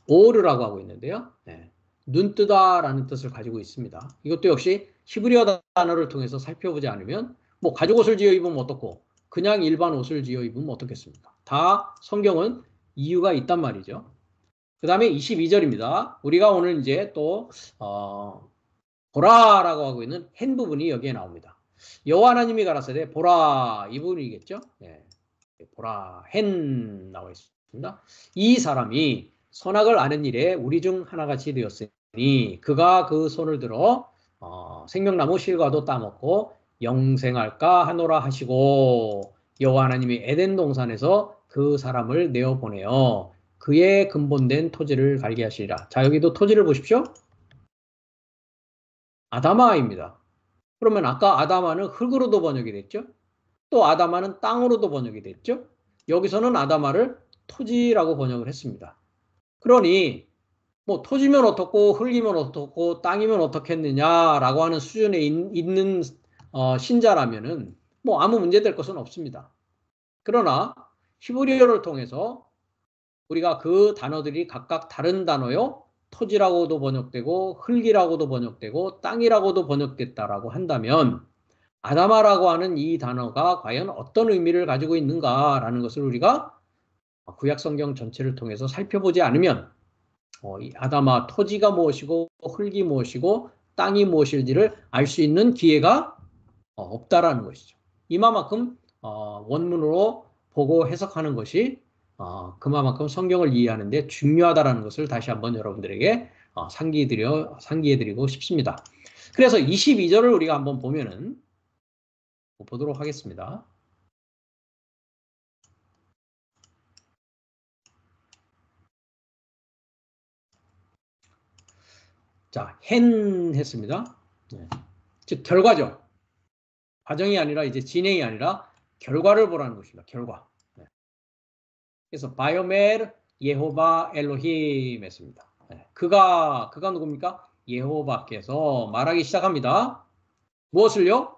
오르라고 하고 있는데요. 네. 눈뜨다라는 뜻을 가지고 있습니다. 이것도 역시 히브리어 단어를 통해서 살펴보지 않으면 뭐 가죽 옷을 지어 입으면 어떻고 그냥 일반 옷을 지어 입으면 어떻겠습니까? 다 성경은 이유가 있단 말이죠. 그 다음에 22절입니다. 우리가 오늘 이제 또, 어, 보라라고 하고 있는 헨 부분이 여기에 나옵니다. 여호와 하나님이 가라사대 보라 이 부분이겠죠? 네. 보라 헨 나와 있습니다. 이 사람이 선악을 아는 일에 우리 중 하나같이 되었으니 그가 그 손을 들어 어, 생명나무 실과도 따먹고 영생할까 하노라 하시고 여호와 하나님이 에덴 동산에서 그 사람을 내어 보내어 그의 근본된 토지를 갈게 하시리라. 자, 여기도 토지를 보십시오. 아다마입니다. 그러면 아까 아다마는 흙으로도 번역이 됐죠? 또 아다마는 땅으로도 번역이 됐죠? 여기서는 아다마를 토지라고 번역을 했습니다. 그러니 뭐 토지면 어떻고 흙이면 어떻고 땅이면 어떻겠느냐라고 하는 수준에 있 는 어, 신자라면은 뭐 아무 문제 될 것은 없습니다. 그러나 히브리어를 통해서 우리가 그 단어들이 각각 다른 단어요. 토지라고도 번역되고 흙이라고도 번역되고 땅이라고도 번역됐다라고 한다면 아다마라고 하는 이 단어가 과연 어떤 의미를 가지고 있는가라는 것을 우리가 구약 성경 전체를 통해서 살펴보지 않으면 어, 이 아다마 토지가 무엇이고 흙이 무엇이고 땅이 무엇일지를 알 수 있는 기회가 어, 없다라는 것이죠. 이만큼 어, 원문으로 보고 해석하는 것이 어, 그만큼 성경을 이해하는 데 중요하다는 것을 다시 한번 여러분들에게 어, 상기드려, 상기해드리고 싶습니다. 그래서 22절을 우리가 한번 보면은 보도록 하겠습니다. 자, hen 했습니다. 네. 즉 결과죠. 과정이 아니라 이제 진행이 아니라 결과를 보라는 것입니다. 결과. 그래서 바이오멜 예호바 엘로힘 했습니다. 네. 그가 그가 누굽니까? 예호바께서 말하기 시작합니다. 무엇을요?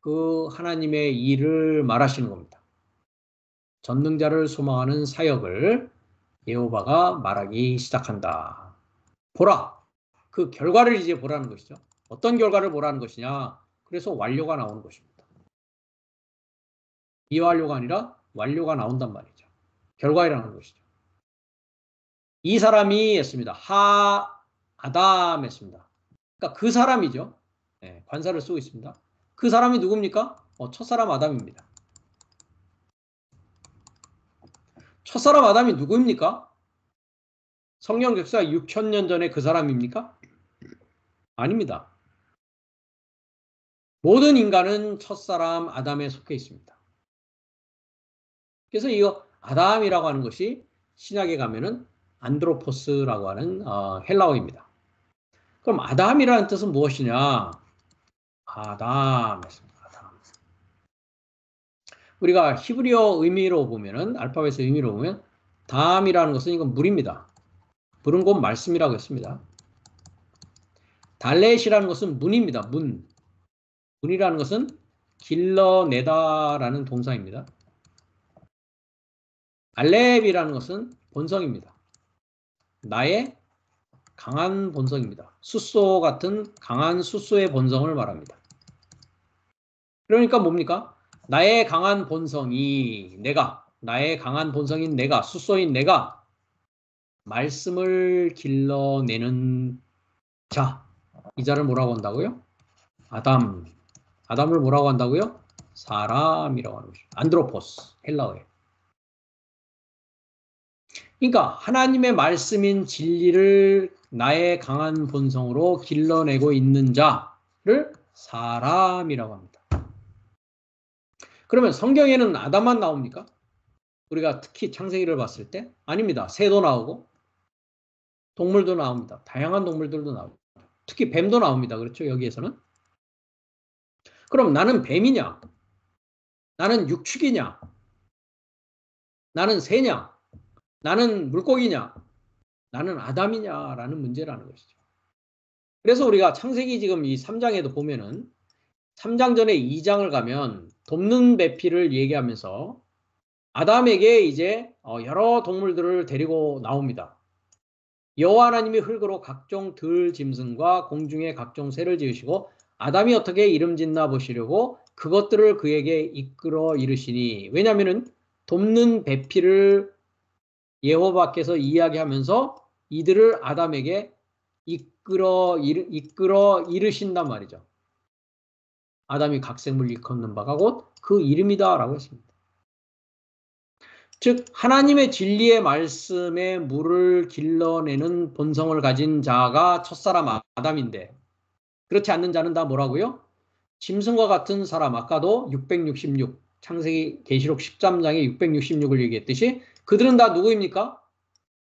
그 하나님의 일을 말하시는 겁니다. 전능자를 소망하는 사역을 예호바가 말하기 시작한다. 보라. 그 결과를 이제 보라는 것이죠. 어떤 결과를 보라는 것이냐? 그래서 완료가 나오는 것입니다. 이완료가 아니라 완료가 나온단 말이에요. 결과이라는 것이죠. 이 사람이 했습니다. 하 아담 했습니다. 그러니까 그 사람이죠. 네, 관사를 쓰고 있습니다. 그 사람이 누굽니까? 어, 첫사람 아담입니다. 첫사람 아담이 누구입니까? 성령 역사 6천년 전에 그 사람입니까? 아닙니다. 모든 인간은 첫사람 아담에 속해 있습니다. 그래서 이거 아담이라고 하는 것이 신약에 가면은 안드로포스라고 하는 어, 헬라어입니다. 그럼 아담이라는 뜻은 무엇이냐? 아담 아담. 우리가 히브리어 의미로 보면은 알파벳의 의미로 보면 담이라는 것은 이건 물입니다. 물은 곧 말씀이라고 했습니다. 달렛이라는 것은 문입니다. 문. 문이라는 것은 길러내다라는 동사입니다. 알렙이라는 것은 본성입니다. 나의 강한 본성입니다. 숫소 같은 강한 숫소의 본성을 말합니다. 그러니까 뭡니까? 나의 강한 본성이 내가 나의 강한 본성인 내가, 수소인 내가 말씀을 길러내는 자, 이 자를 뭐라고 한다고요? 아담. 아담을 뭐라고 한다고요? 사람이라고 하는 것이죠. 안드로포스, 헬라어에. 그러니까 하나님의 말씀인 진리를 나의 강한 본성으로 길러내고 있는 자를 사람이라고 합니다. 그러면 성경에는 아담만 나옵니까? 우리가 특히 창세기를 봤을 때 아닙니다. 새도 나오고 동물도 나옵니다. 다양한 동물들도 나옵니다. 특히 뱀도 나옵니다. 그렇죠? 여기에서는. 그럼 나는 뱀이냐? 나는 육축이냐? 나는 새냐? 나는 물고기냐? 나는 아담이냐 라는 문제라는 것이죠. 그래서 우리가 창세기 지금 이 3장에도 보면은 3장 전에 2장을 가면 돕는 배필을 얘기하면서 아담에게 이제 어, 여러 동물들을 데리고 나옵니다. 여호와 하나님이 흙으로 각종 들 짐승과 공중의 각종 새를 지으시고 아담이 어떻게 이름 짓나 보시려고 그것들을 그에게 이끌어 이르시니 왜냐하면은 돕는 배필을 예호바께서 이야기하면서 이들을 아담에게 이끌어 이르, 이끌어 이르신단 말이죠. 아담이 각생물 일컫는 바가 곧 그 이름이다라고 했습니다. 즉 하나님의 진리의 말씀에 물을 길러내는 본성을 가진 자가 첫사람 아담인데 그렇지 않는 자는 다 뭐라고요? 짐승과 같은 사람 아까도 666 창세기 계시록 13장에 666을 얘기했듯이 그들은 다 누구입니까?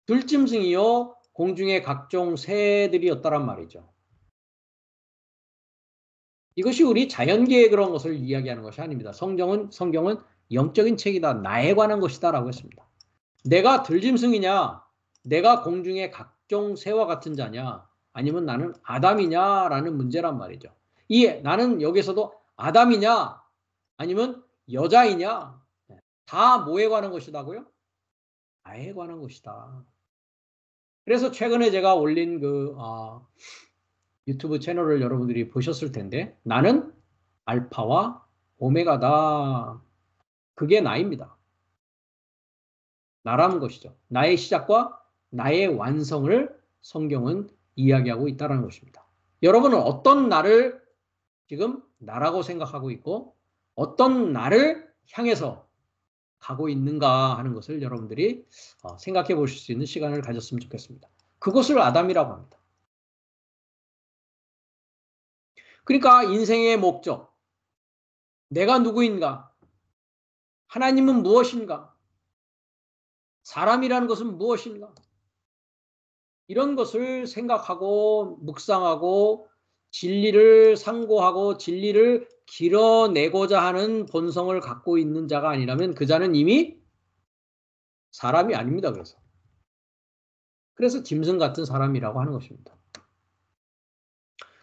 들짐승이요 공중의 각종 새들이었다란 말이죠. 이것이 우리 자연계의 그런 것을 이야기하는 것이 아닙니다. 성경은 성경은 영적인 책이다. 나에 관한 것이다라고 했습니다. 내가 들짐승이냐? 내가 공중의 각종 새와 같은 자냐? 아니면 나는 아담이냐라는 문제란 말이죠. 이 나는 여기서도 아담이냐? 아니면 여자이냐? 다 뭐에 관한 것이다고요? 나에 관한 것이다. 그래서 최근에 제가 올린 그 어, 유튜브 채널을 여러분들이 보셨을 텐데 나는 알파와 오메가다. 그게 나입니다. 나라는 것이죠. 나의 시작과 나의 완성을 성경은 이야기하고 있다는 것입니다. 여러분은 어떤 나를 지금 나라고 생각하고 있고 어떤 나를 향해서 가고 있는가 하는 것을 여러분들이 어, 생각해 보실 수 있는 시간을 가졌으면 좋겠습니다. 그것을 아담이라고 합니다. 그러니까 인생의 목적, 내가 누구인가, 하나님은 무엇인가? 사람이라는 것은 무엇인가? 이런 것을 생각하고 묵상하고 진리를 상고하고 진리를 길어내고자 하는 본성을 갖고 있는 자가 아니라면 그 자는 이미 사람이 아닙니다. 그래서. 그래서 짐승 같은 사람이라고 하는 것입니다.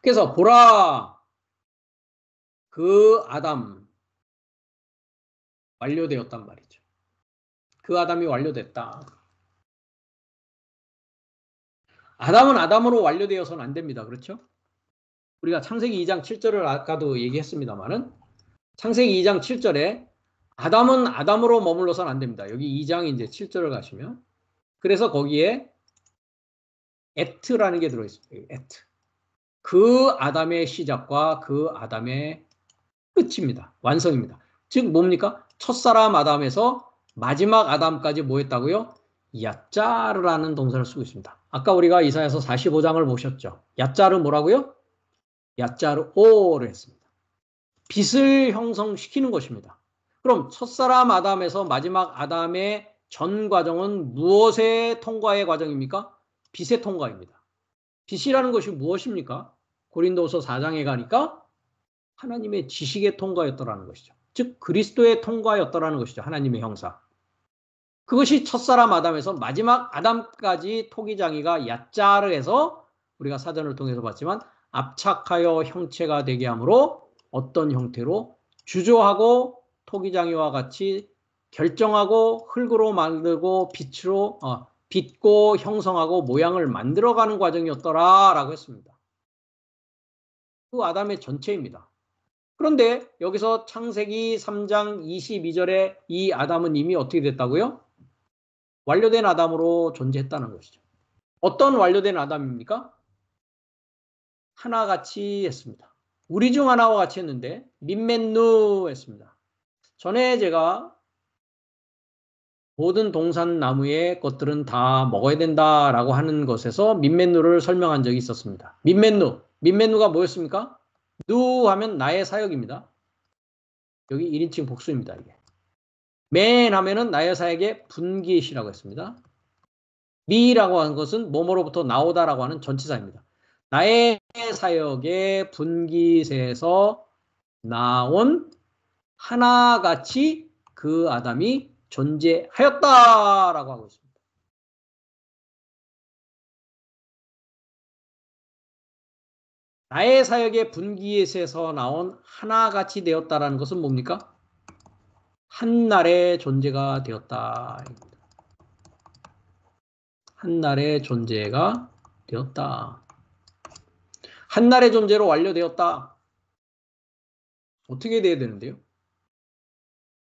그래서 보라 그 아담 완료되었단 말이죠. 그 아담이 완료됐다. 아담은 아담으로 완료되어서는 안 됩니다. 그렇죠? 우리가 창세기 2장 7절을 아까도 얘기했습니다만은 창세기 2장 7절에 아담은 아담으로 머물러서는 안 됩니다. 여기 2장 이제 7절을 가시면 그래서 거기에 את라는 게 들어 있습니다. את. 그 아담의 시작과 그 아담의 끝입니다. 완성입니다. 즉 뭡니까? 첫사람 아담에서 마지막 아담까지 뭐 했다고요? 야짜르라는 동사를 쓰고 있습니다. 아까 우리가 이사에서 45장을 보셨죠. 야짜르 뭐라고요? 야짜르 오를 했습니다. 빛을 형성시키는 것입니다. 그럼 첫사람 아담에서 마지막 아담의 전 과정은 무엇의 통과의 과정입니까? 빛의 통과입니다. 빛이라는 것이 무엇입니까? 고린도서 4장에 가니까 하나님의 지식의 통과였더라는 것이죠. 즉 그리스도의 통과였더라는 것이죠. 하나님의 형사. 그것이 첫사람 아담에서 마지막 아담까지 토기장이가 야짜르에서 우리가 사전을 통해서 봤지만 압착하여 형체가 되게 하므로 어떤 형태로 주조하고 토기장이와 같이 결정하고 흙으로 만들고 빛으로 어, 빚고 형성하고 모양을 만들어가는 과정이었더라라고 했습니다. 그 아담의 전체입니다. 그런데 여기서 창세기 3장 22절에 이 아담은 이미 어떻게 됐다고요? 완료된 아담으로 존재했다는 것이죠. 어떤 완료된 아담입니까? 하나같이 했습니다. 우리 중 하나와 같이 했는데 민맨누 했습니다. 전에 제가 모든 동산 나무의 것들은 다 먹어야 된다라고 하는 것에서 민맨누를 설명한 적이 있었습니다. 민맨누, 민맨누가 뭐였습니까? 누 하면 나의 사역입니다. 여기 1인칭 복수입니다. 이게. 맨 하면은 나의 사역의 분기시라고 했습니다. 미라고 하는 것은 뭐뭐로부터 나오다라고 하는 전치사입니다. 나의 사역의 분기세에서 나온 하나같이 그 아담이 존재하였다라고 하고 있습니다. 나의 사역의 분기에서 나온 하나같이 되었다라는 것은 뭡니까? 한날의 존재가 되었다. 한날의 존재가 되었다. 한날의 존재로 완료되었다. 어떻게 돼야 되는데요?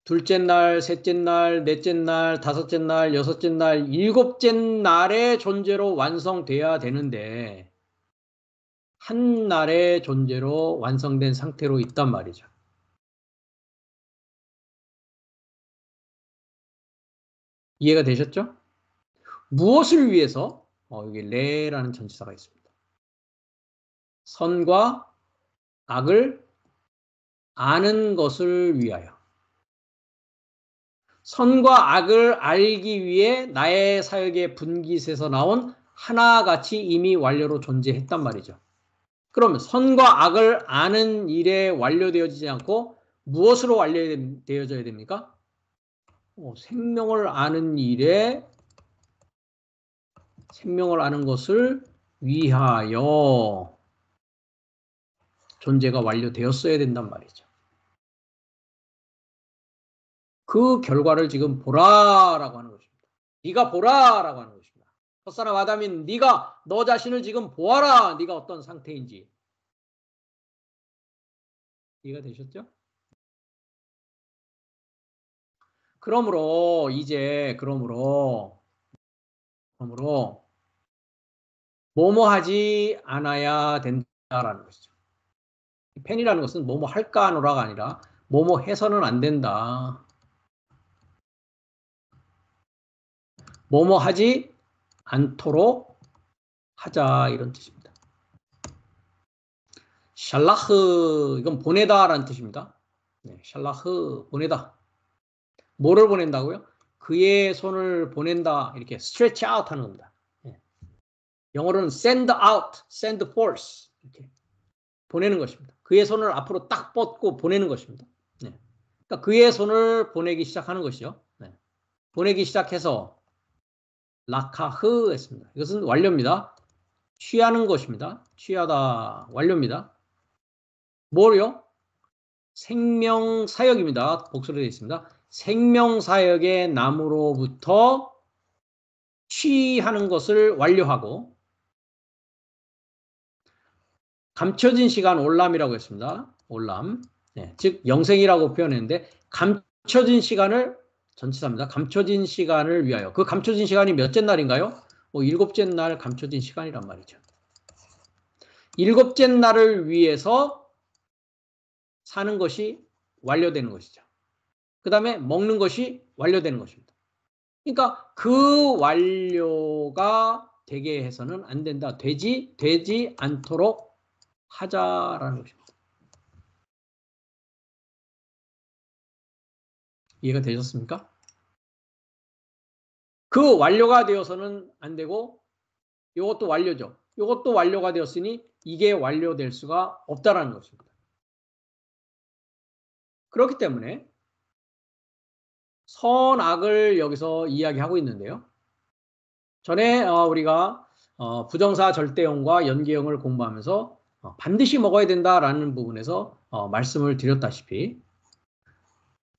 둘째 날, 셋째 날, 넷째 날, 다섯째 날, 여섯째 날, 일곱째 날의 존재로 완성돼야 되는데 한 날의 존재로 완성된 상태로 있단 말이죠. 이해가 되셨죠? 무엇을 위해서? 어, 여기 레라는 전치사가 있습니다. 선과 악을 아는 것을 위하여. 선과 악을 알기 위해 나의 사역의 분깃에서 나온 하나같이 이미 완료로 존재했단 말이죠. 그러면 선과 악을 아는 일에 완료되어지지 않고 무엇으로 완료되어져야 됩니까? 어, 생명을 아는 일에 생명을 아는 것을 위하여 존재가 완료되었어야 된단 말이죠. 그 결과를 지금 보라라고 하는 것입니다. 네가 보라라고 하는. 첫사람 아담인 네가 너 자신을 지금 보아라. 네가 어떤 상태인지. 이해가 되셨죠? 그러므로 이제 그러므로 그러므로 뭐뭐 하지 않아야 된다라는 것이죠. 펜이라는 것은 뭐뭐 할까 하노라가 아니라 뭐뭐 해서는 안 된다. 뭐뭐 하지 않도록 하자 이런 뜻입니다. 샬라흐 이건 보내다라는 뜻입니다. 네, 샬라흐 보내다. 뭐를 보낸다고요? 그의 손을 보낸다 이렇게 stretch out 하는 겁니다. 네. 영어로는 send out, send force 이렇게 보내는 것입니다. 그의 손을 앞으로 딱 뻗고 보내는 것입니다. 네. 그러니까 그의 손을 보내기 시작하는 것이죠. 네. 보내기 시작해서 라카흐 했습니다. 이것은 완료입니다. 취하는 것입니다. 취하다 완료입니다. 뭐요? 생명사역입니다. 복수로 되어 있습니다. 생명사역의 나무로부터 취하는 것을 완료하고 감춰진 시간 올람이라고 했습니다. 올람. 네, 즉 영생이라고 표현했는데 감춰진 시간을 전치사입니다. 감춰진 시간을 위하여. 그 감춰진 시간이 몇째 날인가요? 뭐 일곱째 날 감춰진 시간이란 말이죠. 일곱째 날을 위해서 사는 것이 완료되는 것이죠. 그 다음에 먹는 것이 완료되는 것입니다. 그러니까 그 완료가 되게 해서는 안 된다. 되지, 되지 않도록 하자라는 것입니다. 이해가 되셨습니까? 그 완료가 되어서는 안 되고 이것도 완료죠. 이것도 완료가 되었으니 이게 완료될 수가 없다라는 것입니다. 그렇기 때문에 선악을 여기서 이야기하고 있는데요. 전에 어, 우리가 어, 부정사 절대형과 연계형을 공부하면서 어, 반드시 먹어야 된다라는 부분에서 말씀을 드렸다시피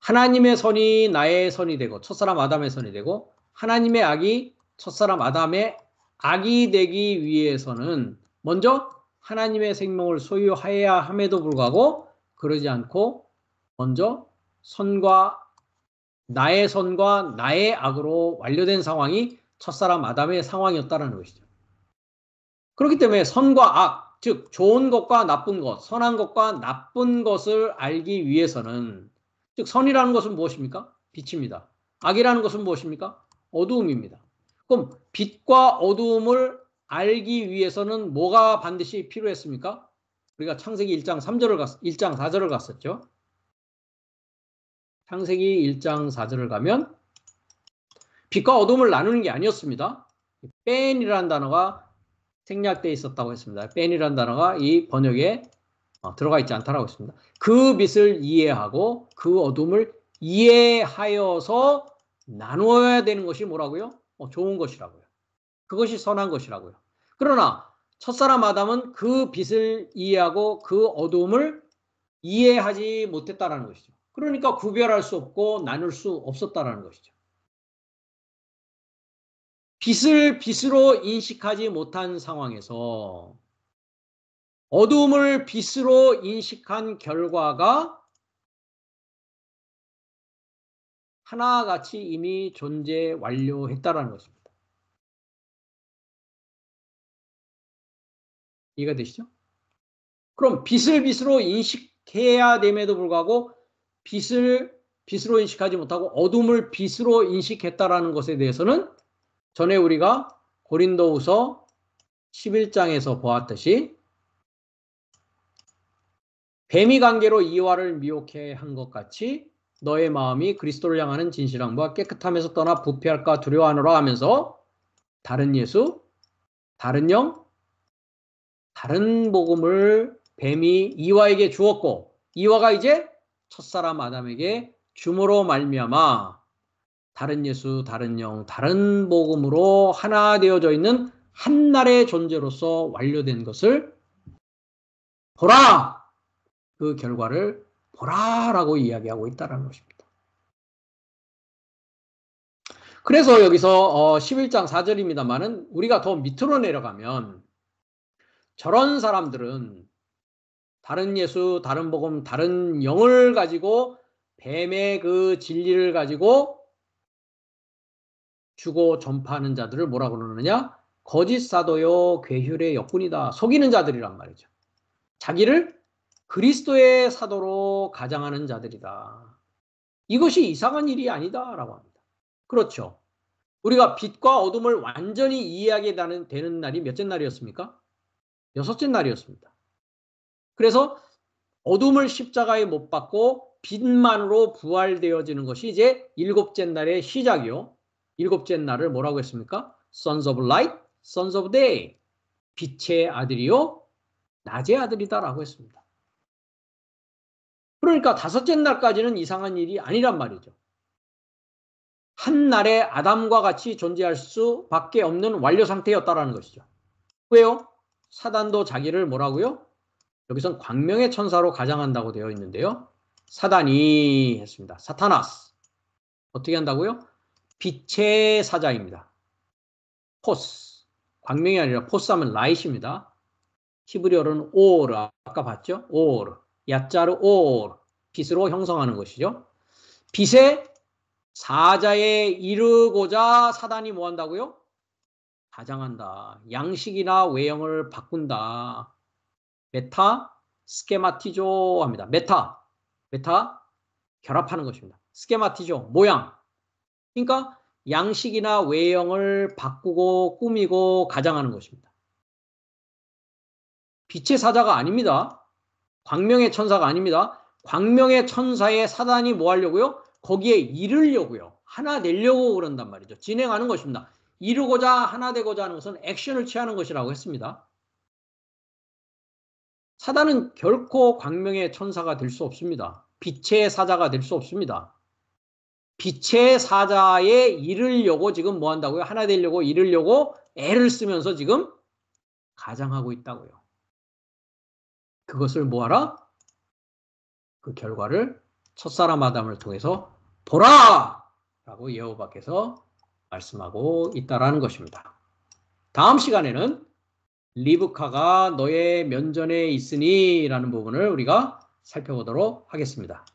하나님의 선이 나의 선이 되고 첫사람 아담의 선이 되고 하나님의 악이 첫사람 아담의 악이 되기 위해서는 먼저 하나님의 생명을 소유해야 함에도 불구하고 그러지 않고 먼저 선과 나의 선과 나의 악으로 완료된 상황이 첫사람 아담의 상황이었다는 것이죠. 그렇기 때문에 선과 악, 즉 좋은 것과 나쁜 것, 선한 것과 나쁜 것을 알기 위해서는 즉 선이라는 것은 무엇입니까? 빛입니다. 악이라는 것은 무엇입니까? 어두움입니다. 그럼 빛과 어두움을 알기 위해서는 뭐가 반드시 필요했습니까? 우리가 창세기 1장 3절을 갔, 1장 4절을 갔었죠. 창세기 1장 4절을 가면 빛과 어둠을 나누는 게 아니었습니다. 뺀이라는 단어가 생략되어 있었다고 했습니다. 뺀이라는 단어가 이 번역에 어, 들어가 있지 않다라고 했습니다. 그 빛을 이해하고 그 어둠을 이해하여서 나누어야 되는 것이 뭐라고요? 어, 좋은 것이라고요. 그것이 선한 것이라고요. 그러나 첫사람 아담은 그 빛을 이해하고 그 어둠을 이해하지 못했다라는 것이죠. 그러니까 구별할 수 없고 나눌 수 없었다라는 것이죠. 빛을 빛으로 인식하지 못한 상황에서 어둠을 빛으로 인식한 결과가 하나같이 이미 존재 완료했다라는 것입니다. 이해가 되시죠? 그럼 빛을 빛으로 인식해야 됨에도 불구하고 빛을 빛으로 인식하지 못하고 어둠을 빛으로 인식했다라는 것에 대해서는 전에 우리가 고린도후서 11장에서 보았듯이 뱀이 관계로 이화를 미혹해 한 것 같이 너의 마음이 그리스도를 향하는 진실함과 깨끗함에서 떠나 부패할까 두려워하노라 하면서 다른 예수, 다른 영, 다른 복음을 뱀이 이화에게 주었고 이화가 이제 첫사람 아담에게 주므로 말미암아 다른 예수, 다른 영, 다른 복음으로 하나 되어져 있는 한날의 존재로서 완료된 것을 보라! 그 결과를 보라라고 이야기하고 있다는 것입니다. 그래서 여기서 11장 어, 4절입니다만은 우리가 더 밑으로 내려가면 저런 사람들은 다른 예수, 다른 복음, 다른 영을 가지고 뱀의 그 진리를 가지고 주고 전파하는 자들을 뭐라고 그러느냐? 거짓 사도요 괴휼의 역군이다. 속이는 자들이란 말이죠. 자기를 그리스도의 사도로 가장하는 자들이다. 이것이 이상한 일이 아니다라고 합니다. 그렇죠. 우리가 빛과 어둠을 완전히 이해하게 되는 날이 몇째 날이었습니까? 여섯째 날이었습니다. 그래서 어둠을 십자가에 못 박고 빛만으로 부활되어지는 것이 이제 일곱째 날의 시작이요. 일곱째 날을 뭐라고 했습니까? Sons of Light, Sons of Day. 빛의 아들이요, 낮의 아들이다라고 했습니다. 그러니까 다섯째 날까지는 이상한 일이 아니란 말이죠. 한 날에 아담과 같이 존재할 수밖에 없는 완료 상태였다라는 것이죠. 왜요? 사단도 자기를 뭐라고요? 여기선 광명의 천사로 가장한다고 되어 있는데요. 사단이 했습니다. 사타나스. 어떻게 한다고요? 빛의 사자입니다. 포스. 광명이 아니라 포스 하면 라이트입니다. 히브리어로는 오르. 아까 봤죠? 오르. 야자르 오르. 빛으로 형성하는 것이죠. 빛의 사자에 이르고자 사단이 뭐 한다고요? 가장한다. 양식이나 외형을 바꾼다. μετασχηματίζω 합니다. μετά μετά 결합하는 것입니다. σχηματίζω 모양. 그러니까 양식이나 외형을 바꾸고 꾸미고 가장하는 것입니다. 빛의 사자가 아닙니다. 광명의 천사가 아닙니다. 광명의 천사의 사단이 뭐 하려고요? 거기에 이르려고요. 하나 내려고 그런단 말이죠. 진행하는 것입니다. 이루고자 하나 되고자 하는 것은 액션을 취하는 것이라고 했습니다. 사단은 결코 광명의 천사가 될 수 없습니다. 빛의 사자가 될 수 없습니다. 빛의 사자에 이르려고 지금 뭐 한다고요? 하나 되려고 이르려고 애를 쓰면서 지금 가장하고 있다고요. 그것을 뭐하라? 그 결과를 첫사람 아담을 통해서 보라! 라고 여호와께서 말씀하고 있다라는 것입니다. 다음 시간에는 리브카가 너의 면전에 있으니 라는 부분을 우리가 살펴보도록 하겠습니다.